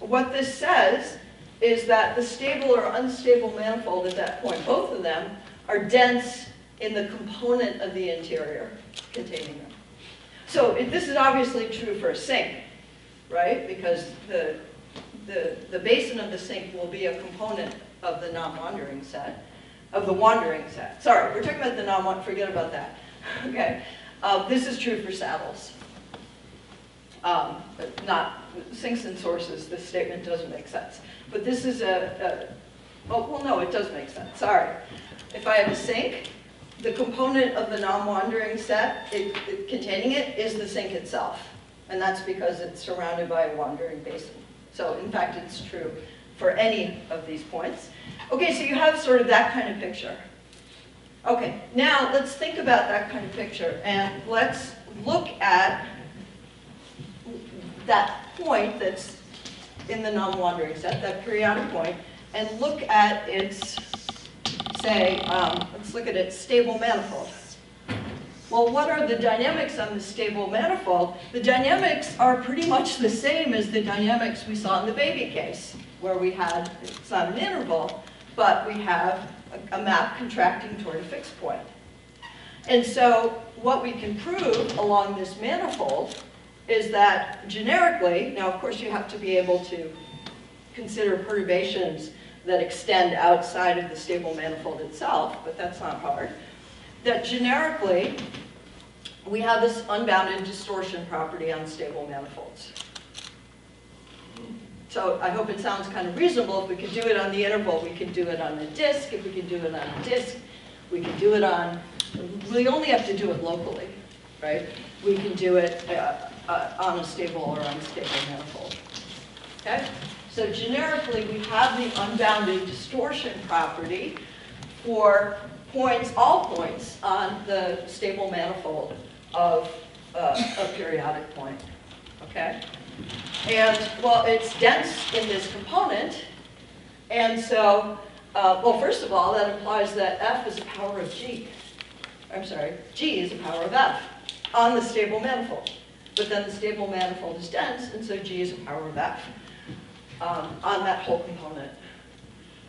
what this says is that the stable or unstable manifold at that point, both of them, are dense in the component of the interior containing them. So it, this is obviously true for a sink, right? Because the, the, the basin of the sink will be a component of the non-wandering set, of the wandering set. Sorry, we're talking about the non-wandering, forget about that. Okay, uh, this is true for saddles. Um, but not sinks and sources, this statement doesn't make sense. But this is a, a, oh, well, no, it does make sense, sorry. If I have a sink, the component of the non-wandering set it, it, containing it is the sink itself. And that's because it's surrounded by a wandering basin. So in fact, it's true for any of these points. Okay, so you have sort of that kind of picture. Okay, now let's think about that kind of picture and let's look at that point that's in the non-wandering set, that periodic point, and look at its, say, um, let's look at its stable manifold. Well, what are the dynamics on the stable manifold? The dynamics are pretty much the same as the dynamics we saw in the baby case, where we had, it's not an interval, but we have a, a map contracting toward a fixed point. And so what we can prove along this manifold is that generically, now of course you have to be able to consider perturbations that extend outside of the stable manifold itself, but that's not hard, that generically we have this unbounded distortion property on stable manifolds. So I hope it sounds kind of reasonable. If we could do it on the interval, we could do it on the disk. If we could do it on a disk, we could do it on, we only have to do it locally, right? We can do it uh, uh, on a stable or unstable manifold. Okay? So generically, we have the unbounded distortion property for points, all points on the stable manifold of uh, a periodic point. Okay? And, well, it's dense in this component, and so, uh, well, first of all, that implies that F is a power of G. I'm sorry, G is a power of F on the stable manifold. But then the stable manifold is dense, and so G is a power of F um, on that whole component.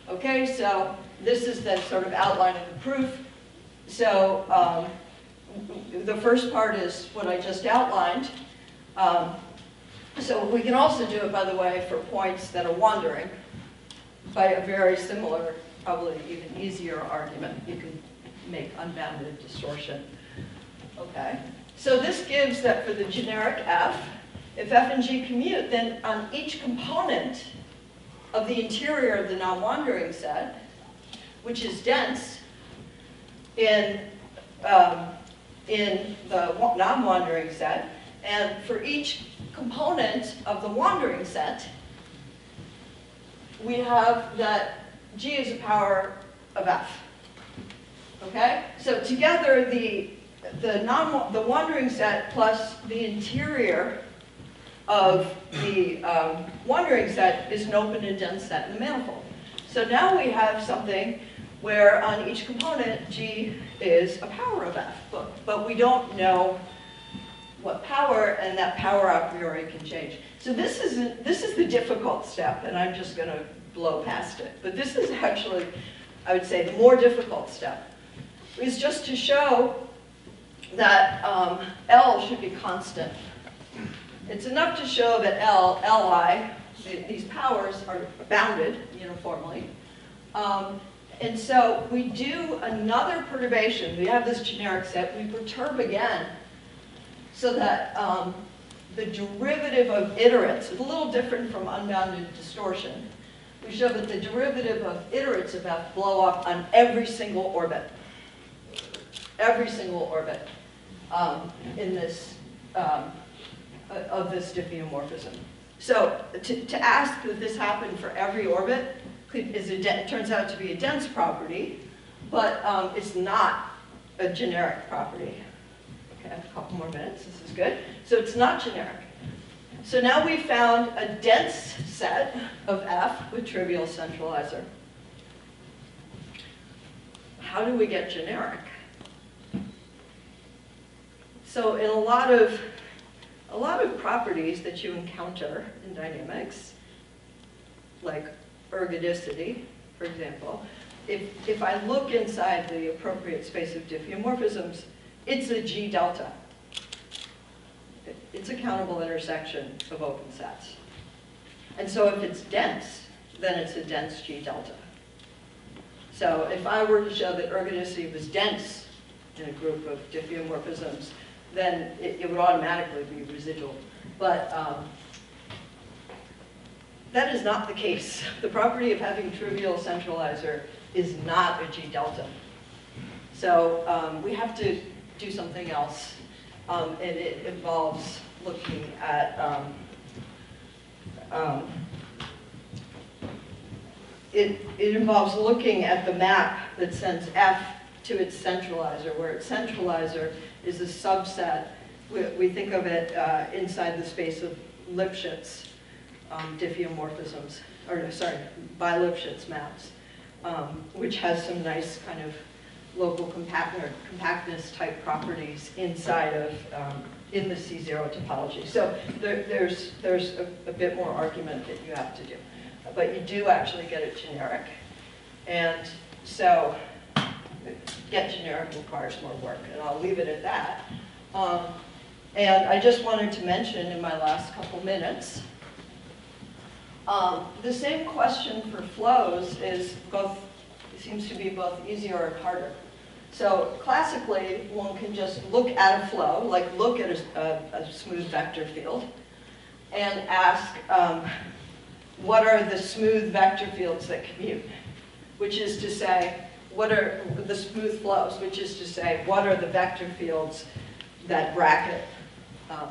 Okay, so this is the sort of outline of the proof. So um, the first part is what I just outlined. Um, so we can also do it, by the way, for points that are wandering by a very similar, probably even easier argument. You can make unbounded distortion. Okay. So this gives that for the generic f, if f and g commute, then on each component of the interior of the non-wandering set, which is dense in, um, in the non-wandering set, and for each component of the wandering set, we have that g is a power of f. Okay? So together, the the, non, the wandering set plus the interior of the um, wandering set is an open and dense set in the manifold. So now we have something where on each component, G is a power of F, but, but we don't know what power, and that power a priori can change. So this is, this is the difficult step, and I'm just gonna blow past it. But this is actually, I would say, the more difficult step, is just to show that um, L should be constant. It's enough to show that L, Li, these powers are bounded uniformly. Um, and so we do another perturbation. We have this generic set. We perturb again so that um, the derivative of iterates is a little different from unbounded distortion. We show that the derivative of iterates of f blow up on every single orbit. Every single orbit um, in this, um, of this diffeomorphism. So to, to ask that this happen for every orbit is a, turns out to be a dense property, but um, it's not a generic property. Okay, I have a couple more minutes, this is good. So it's not generic. So now we've found a dense set of F with trivial centralizer. How do we get generic? So in a lot of, a lot of properties that you encounter in dynamics, like ergodicity, for example, if, if I look inside the appropriate space of diffeomorphisms, it's a G delta. It's a countable intersection of open sets. And so if it's dense, then it's a dense G delta. So if I were to show that ergodicity was dense in a group of diffeomorphisms, then it, it would automatically be residual. But um, that is not the case. The property of having trivial centralizer is not a G delta. So um, we have to do something else, um, and it involves looking at um, um, it, it involves looking at the map that sends F to its centralizer, where its centralizer is a subset. We, we think of it uh, inside the space of Lipschitz um, diffeomorphisms, or sorry, bi-Lipschitz maps, um, which has some nice kind of local compact, compactness type properties inside of, um, in the C0 topology. So there, there's, there's a, a bit more argument that you have to do. But you do actually get it generic. And so get generic requires more work, and I'll leave it at that. Um, and I just wanted to mention in my last couple minutes, um, the same question for flows is both, seems to be both easier and harder. So classically, one can just look at a flow, like look at a, a, a smooth vector field, and ask, um, what are the smooth vector fields that commute? Which is to say, what are the smooth flows, which is to say, what are the vector fields that bracket um,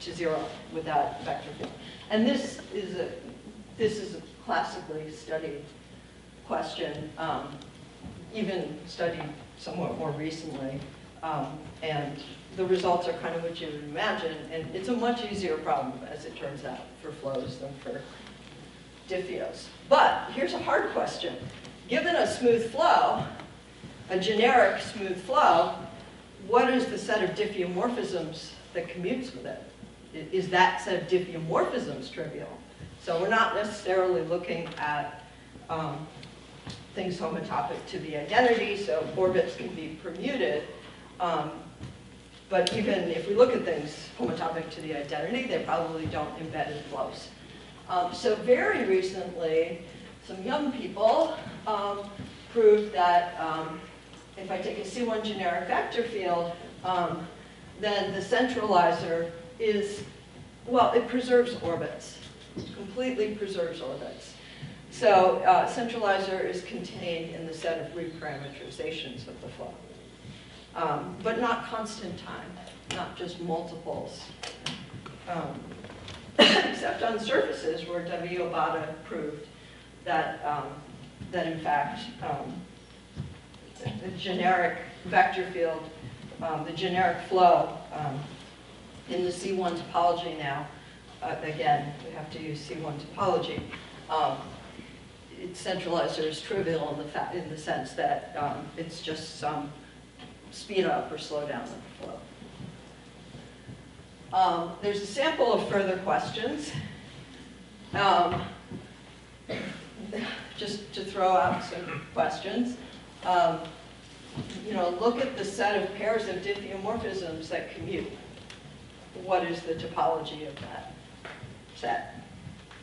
to zero with that vector field? And this is a, this is a classically studied question, um, even studied somewhat more recently. Um, and the results are kind of what you would imagine, and it's a much easier problem, as it turns out, for flows than for diffeos. But here's a hard question. Given a smooth flow, a generic smooth flow, what is the set of diffeomorphisms that commutes with it? Is that set of diffeomorphisms trivial? So we're not necessarily looking at um, things homotopic to the identity, so orbits can be permuted. Um, but even if we look at things homotopic to the identity, they probably don't embed in flows. Um, so very recently, some young people um, proved that um, if I take a C1 generic vector field, um, then the centralizer is, well, it preserves orbits, completely preserves orbits. So uh, centralizer is contained in the set of reparameterizations of the flow, um, but not constant time, not just multiples. Um, except on surfaces where W. Obata proved that, um, that in fact, um, the generic vector field, um, the generic flow um, in the C1 topology now, uh, again, we have to use C1 topology, um, its centralizer is trivial in the, in the sense that um, it's just some speed up or slow down of the flow. Um, There's a sample of further questions. Um, Just to throw out some questions. Um, You know, look at the set of pairs of diffeomorphisms that commute. What is the topology of that set?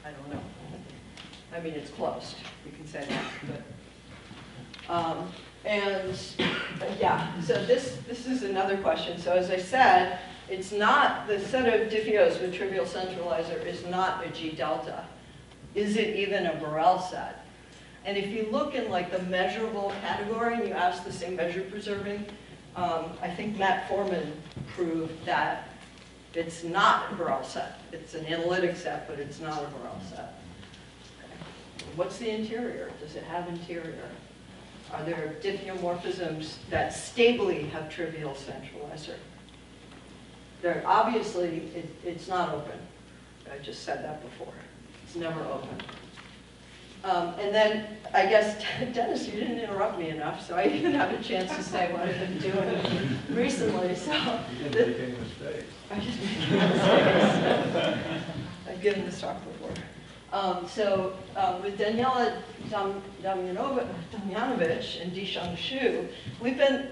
I don't know. I mean, it's closed, You can say that, but. um, And, yeah, so this, this is another question. So as I said, it's not, the set of diffeos with trivial centralizer is not a G delta. Is it even a Borel set? And if you look in like the measurable category and you ask the same measure preserving, um, I think Matt Foreman proved that it's not a Borel set. It's an analytic set, but it's not a Borel set. What's the interior? Does it have interior? Are there diffeomorphisms that stably have trivial centralizer? There, obviously, it, it's not open. I just said that before. It's never open. Um, and then, I guess, Dennis, you didn't interrupt me enough, so I didn't have a chance to say what I've been doing recently, so. You didn't make any mistakes. I just made mistakes. I've given this talk before. Um, so um, with Daniela Dam- Damjanova- Damjanovic and Disheng Xu, we've been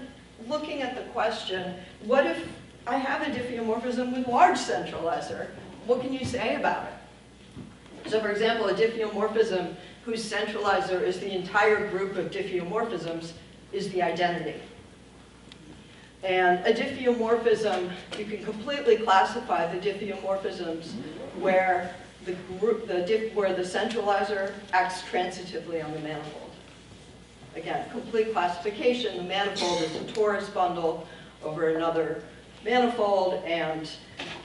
looking at the question, what if I have a diffeomorphism with large centralizer? What can you say about it? So for example, a diffeomorphism whose centralizer is the entire group of diffeomorphisms is the identity. And a diffeomorphism, you can completely classify the diffeomorphisms where the group, the diff, where the centralizer acts transitively on the manifold. Again, complete classification, the manifold is a torus bundle over another manifold, and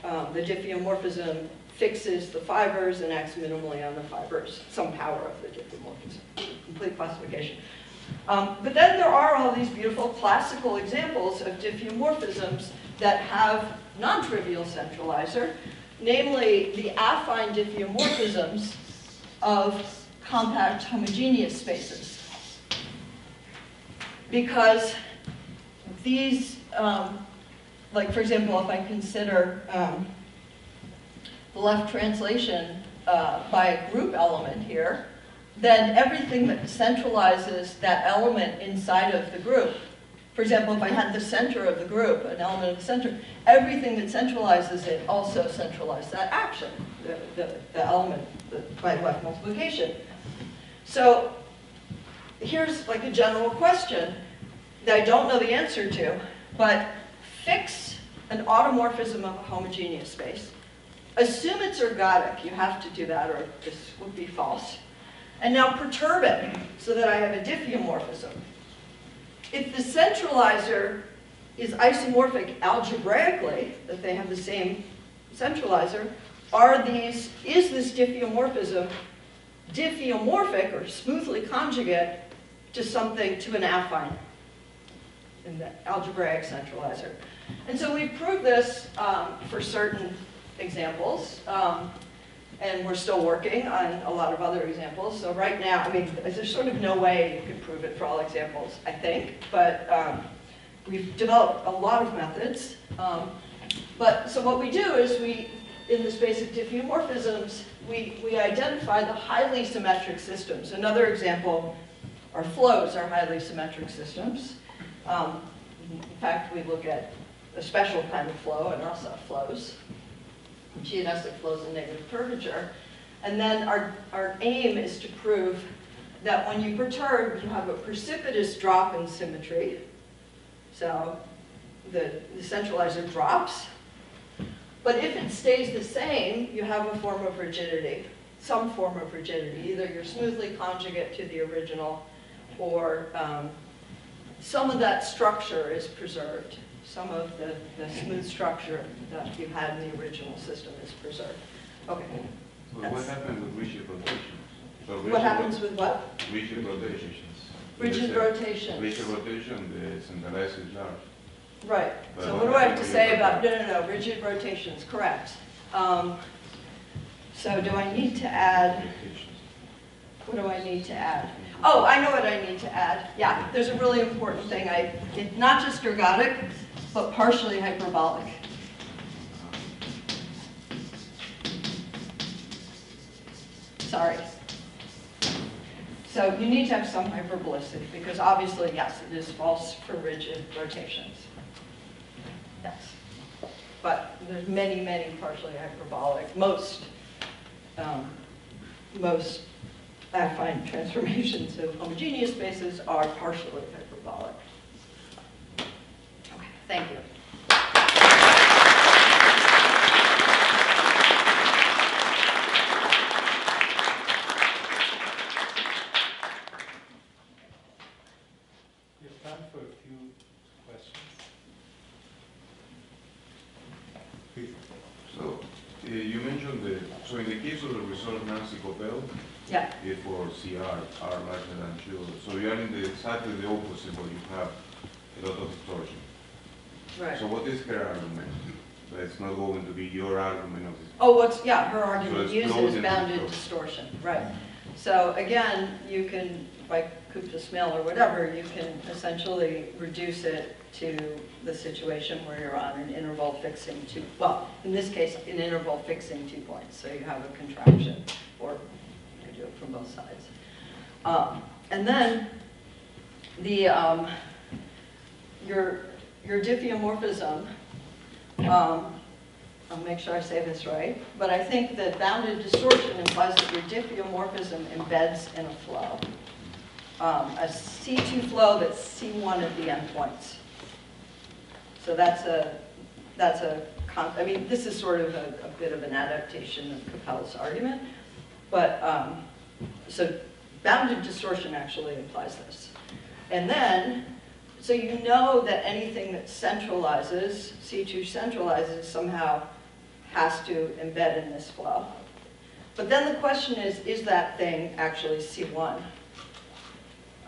um, the diffeomorphism fixes the fibers and acts minimally on the fibers, some power of the diffeomorphism. Complete classification. Um, but then there are all these beautiful classical examples of diffeomorphisms that have non-trivial centralizer, namely the affine diffeomorphisms of compact homogeneous spaces. Because these, um, like for example, if I consider um, left translation uh, by a group element here, then everything that centralizes that element inside of the group, for example, if I had the center of the group, an element of the center, everything that centralizes it also centralizes that action, the, the, the element by left multiplication. So here's like a general question that I don't know the answer to, but fix an automorphism of a homogeneous space. Assume it's ergodic, you have to do that or this would be false. And now perturb it so that I have a diffeomorphism. If the centralizer is isomorphic algebraically, that they have the same centralizer, are these, is this diffeomorphism diffeomorphic or smoothly conjugate to something, to an affine in the algebraic centralizer? And so we've proved this um, for certain examples. Um, and we're still working on a lot of other examples. So right now, I mean, there's sort of no way you can prove it for all examples, I think, but um, we've developed a lot of methods. Um, but so what we do is we, in the space of diffeomorphisms, we, we identify the highly symmetric systems. Another example are flows are highly symmetric systems. Um, in fact, we look at a special kind of flow and also flows geodesic flows in negative curvature. And then our, our aim is to prove that when you perturb, you have a precipitous drop in symmetry. So the, the centralizer drops. But if it stays the same, you have a form of rigidity, some form of rigidity. Either you're smoothly conjugate to the original, or um, some of that structure is preserved some of the, the smooth structure that you had in the original system is preserved. Okay. So what happened with rigid rotations? So What rigid happens with what? Rigid rotations. Rigid Rigid rotations. rotation, the centralizer is large. Right. But So what do I have to say about, no, no, no, rigid rotations, correct. Um, So do I need to add, what do I need to add? Oh, I know what I need to add. Yeah, there's a really important thing. I, it, not just ergodic, but partially hyperbolic. Sorry. So you need to have some hyperbolicity because obviously, yes, it is false for rigid rotations. Yes. But there's many, many partially hyperbolic. Most, um, most affine transformations of homogeneous spaces are partially hyperbolic. Okay, thank you. We have time for a few questions. So, uh, you mentioned the, so in the case of the result Nancy Kopell, Yeah, for CR are larger than two, so you are in the exactly the opposite where you have a lot of distortion. Right. So what is her argument? That it's not going to be your argument of this? Oh, what's, yeah, her argument it's uses bounded distortion, right. So again, you can, by Kupka-Smale or whatever, you can essentially reduce it to the situation where you're on an interval fixing two, well, in this case, an interval fixing two points, so you have a contraction, or you can do it from both sides. Um, And then, the, um, your, your diffeomorphism, um, I'll make sure I say this right, but I think that bounded distortion implies that your diffeomorphism embeds in a flow. Um, A C2 flow that's C1 at the endpoints. So that's a, that's a, con- I mean, this is sort of a, a bit of an adaptation of Kopell's argument, but, um, so bounded distortion actually implies this. And then, so you know that anything that centralizes, C2 centralizes somehow has to embed in this flow. But then the question is, is that thing actually C1?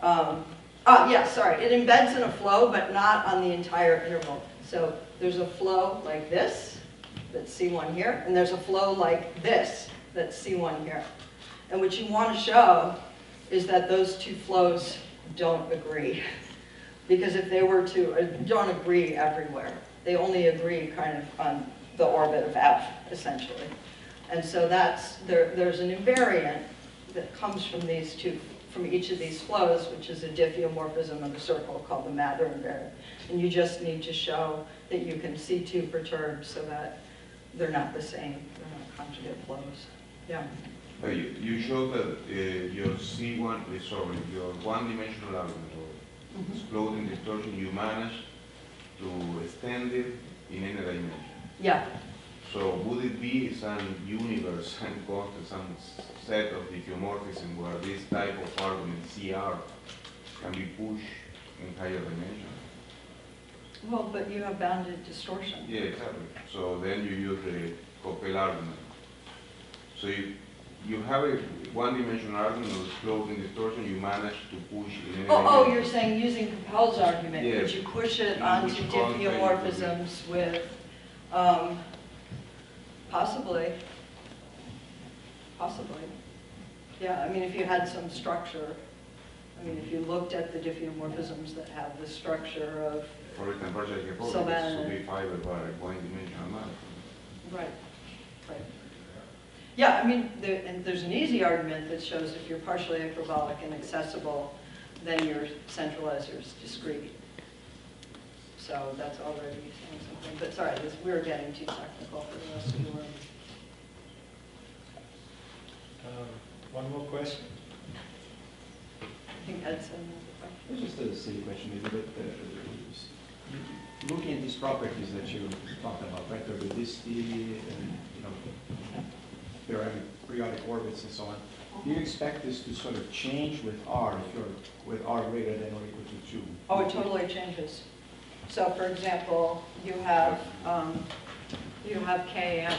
Um, ah, yeah, sorry, it embeds in a flow, but not on the entire interval. So there's a flow like this, that's C1 here, and there's a flow like this, that's C1 here. And what you want to show is that those two flows don't agree. Because if they were to, uh, don't agree everywhere. They only agree kind of on the orbit of F, essentially. And so that's, there, there's an invariant that comes from these two, from each of these flows, which is a diffeomorphism of a circle called the Mather invariant. And you just need to show that you can see two perturbed so that they're not the same, they're not conjugate flows. Yeah. You you show that uh, your C1, uh, sorry, your one-dimensional Mhm. Exploding distortion, you manage to extend it in any dimension. Yeah, So would it be some universe, some constant, some set of diffeomorphism where this type of argument, CR, can be pushed in higher dimension? well, but you have bounded distortion. Yeah, exactly. So then you use the Kopell argument. So you, you have a one-dimensional argument of exploding distortion, you manage to push in any Oh, oh, you're saying using Kopell's argument, could you push it You onto it diffeomorphisms with, um, possibly, possibly. Yeah, I mean, if you had some structure, I mean, if you looked at the diffeomorphisms that have the structure of, For hypothesis So then- should be fiber by one-dimensional map. right, right. Yeah, I mean, there, and there's an easy argument that shows if you're partially hyperbolic and accessible, then your centralizer is discrete. So that's already saying something, but sorry, this, we're getting too technical for the rest of the room. Um, One more question? I think Edson has a question. It's just a silly question, maybe, but uh, looking at these properties that you talked about, right, ergodicity and, you know, periodic, periodic orbits and so on, do you expect this to sort of change with R if you're with R greater than or equal to two? Oh, it totally changes. So for example, you have, um, you have KAM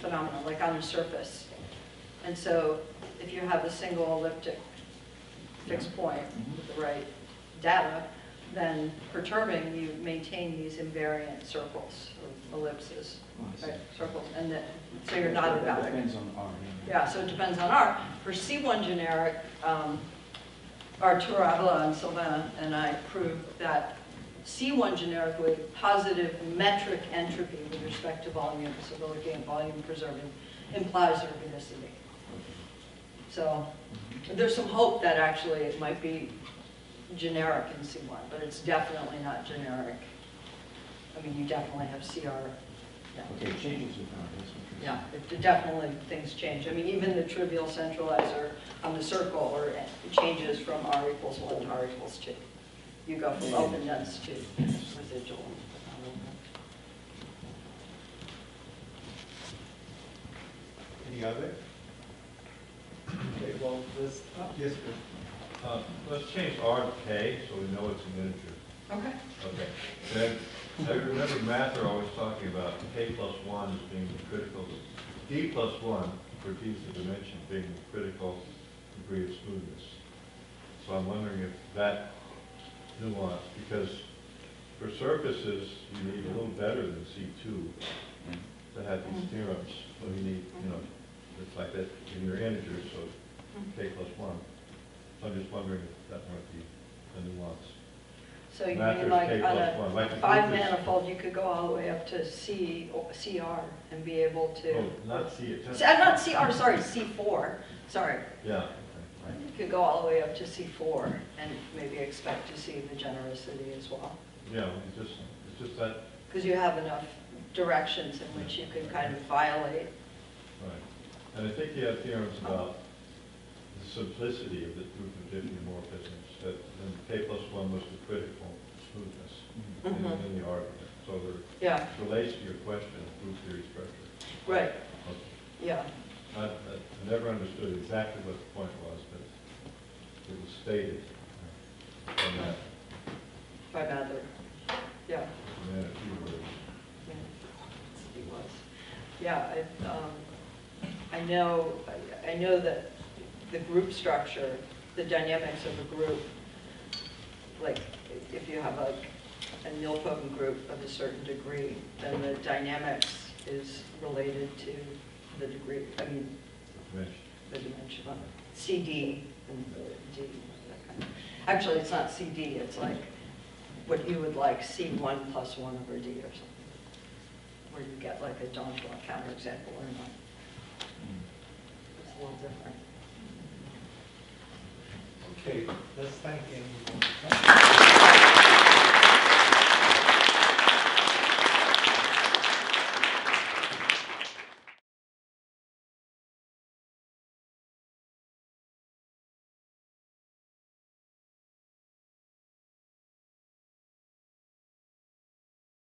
phenomena, like on the surface. And so if you have a single elliptic fixed point with the right data, then perturbing, you maintain these invariant circles, ellipses, Oh, right, circles, and then, so you're not about Depends on R, yeah. So it depends on R. For C1 generic, um, Arturo Avila and Sylvain and I proved that C1 generic with positive metric entropy with respect to volume, so we're looking at volume preserving, implies ergodicity. So there's some hope that actually it might be generic in C1, but it's definitely not generic. I mean, you definitely have CR. yeah. Okay, changes with that, that's what you're Yeah, saying. it definitely, things change. I mean, even the trivial centralizer on the circle or it changes from R equals one to R equals two. You go from open dense to residual. Any other? Okay, well, this, yes, sir. Uh, Let's change R to K, so we know it's an integer. Okay. Okay. Then, I remember Mather always talking about K plus one as being the critical, D plus one for D is the dimension being the critical degree of smoothness. So I'm wondering if that nuance, because for surfaces, you need a little better than C two to have these theorems. So you need, you know, it's like that in your integers, so K plus one. So I'm just wondering if that might be a nuance. So you mean like K on plus one, like a the five group is- manifold, you could go all the way up to C, or CR and be able to, Oh, not C, it See, uh, I'm not CR, sorry, C4, sorry. yeah. You could go all the way up to C4 and maybe expect to see the genericity as well. Yeah, it's just, it's just that, Because you have enough directions in which you can kind of violate. right. And I think you have theorems about the simplicity of the group of diffeomorphisms, that then K plus one was the critical in, Mhm. in the argument. So there, Yeah, it relates to your question of group theory structure. right, Okay. yeah. I, I I never understood exactly what the point was, but it was stated in that, By Mather. Yeah. in that few words. Yeah, He was. Yeah, I, um, I know, I- I know that the group structure, the dynamics of a group, like, if you have like a nilpotent group of a certain degree, then the dynamics is related to the degree, I mean, Dimension. the dimension of CD and D. that kind of- Actually, it's not CD, it's like what you would like C1 plus 1 over D or something, where you get like a Denjoy counterexample or not. It's a little different. Okay, let's thank him.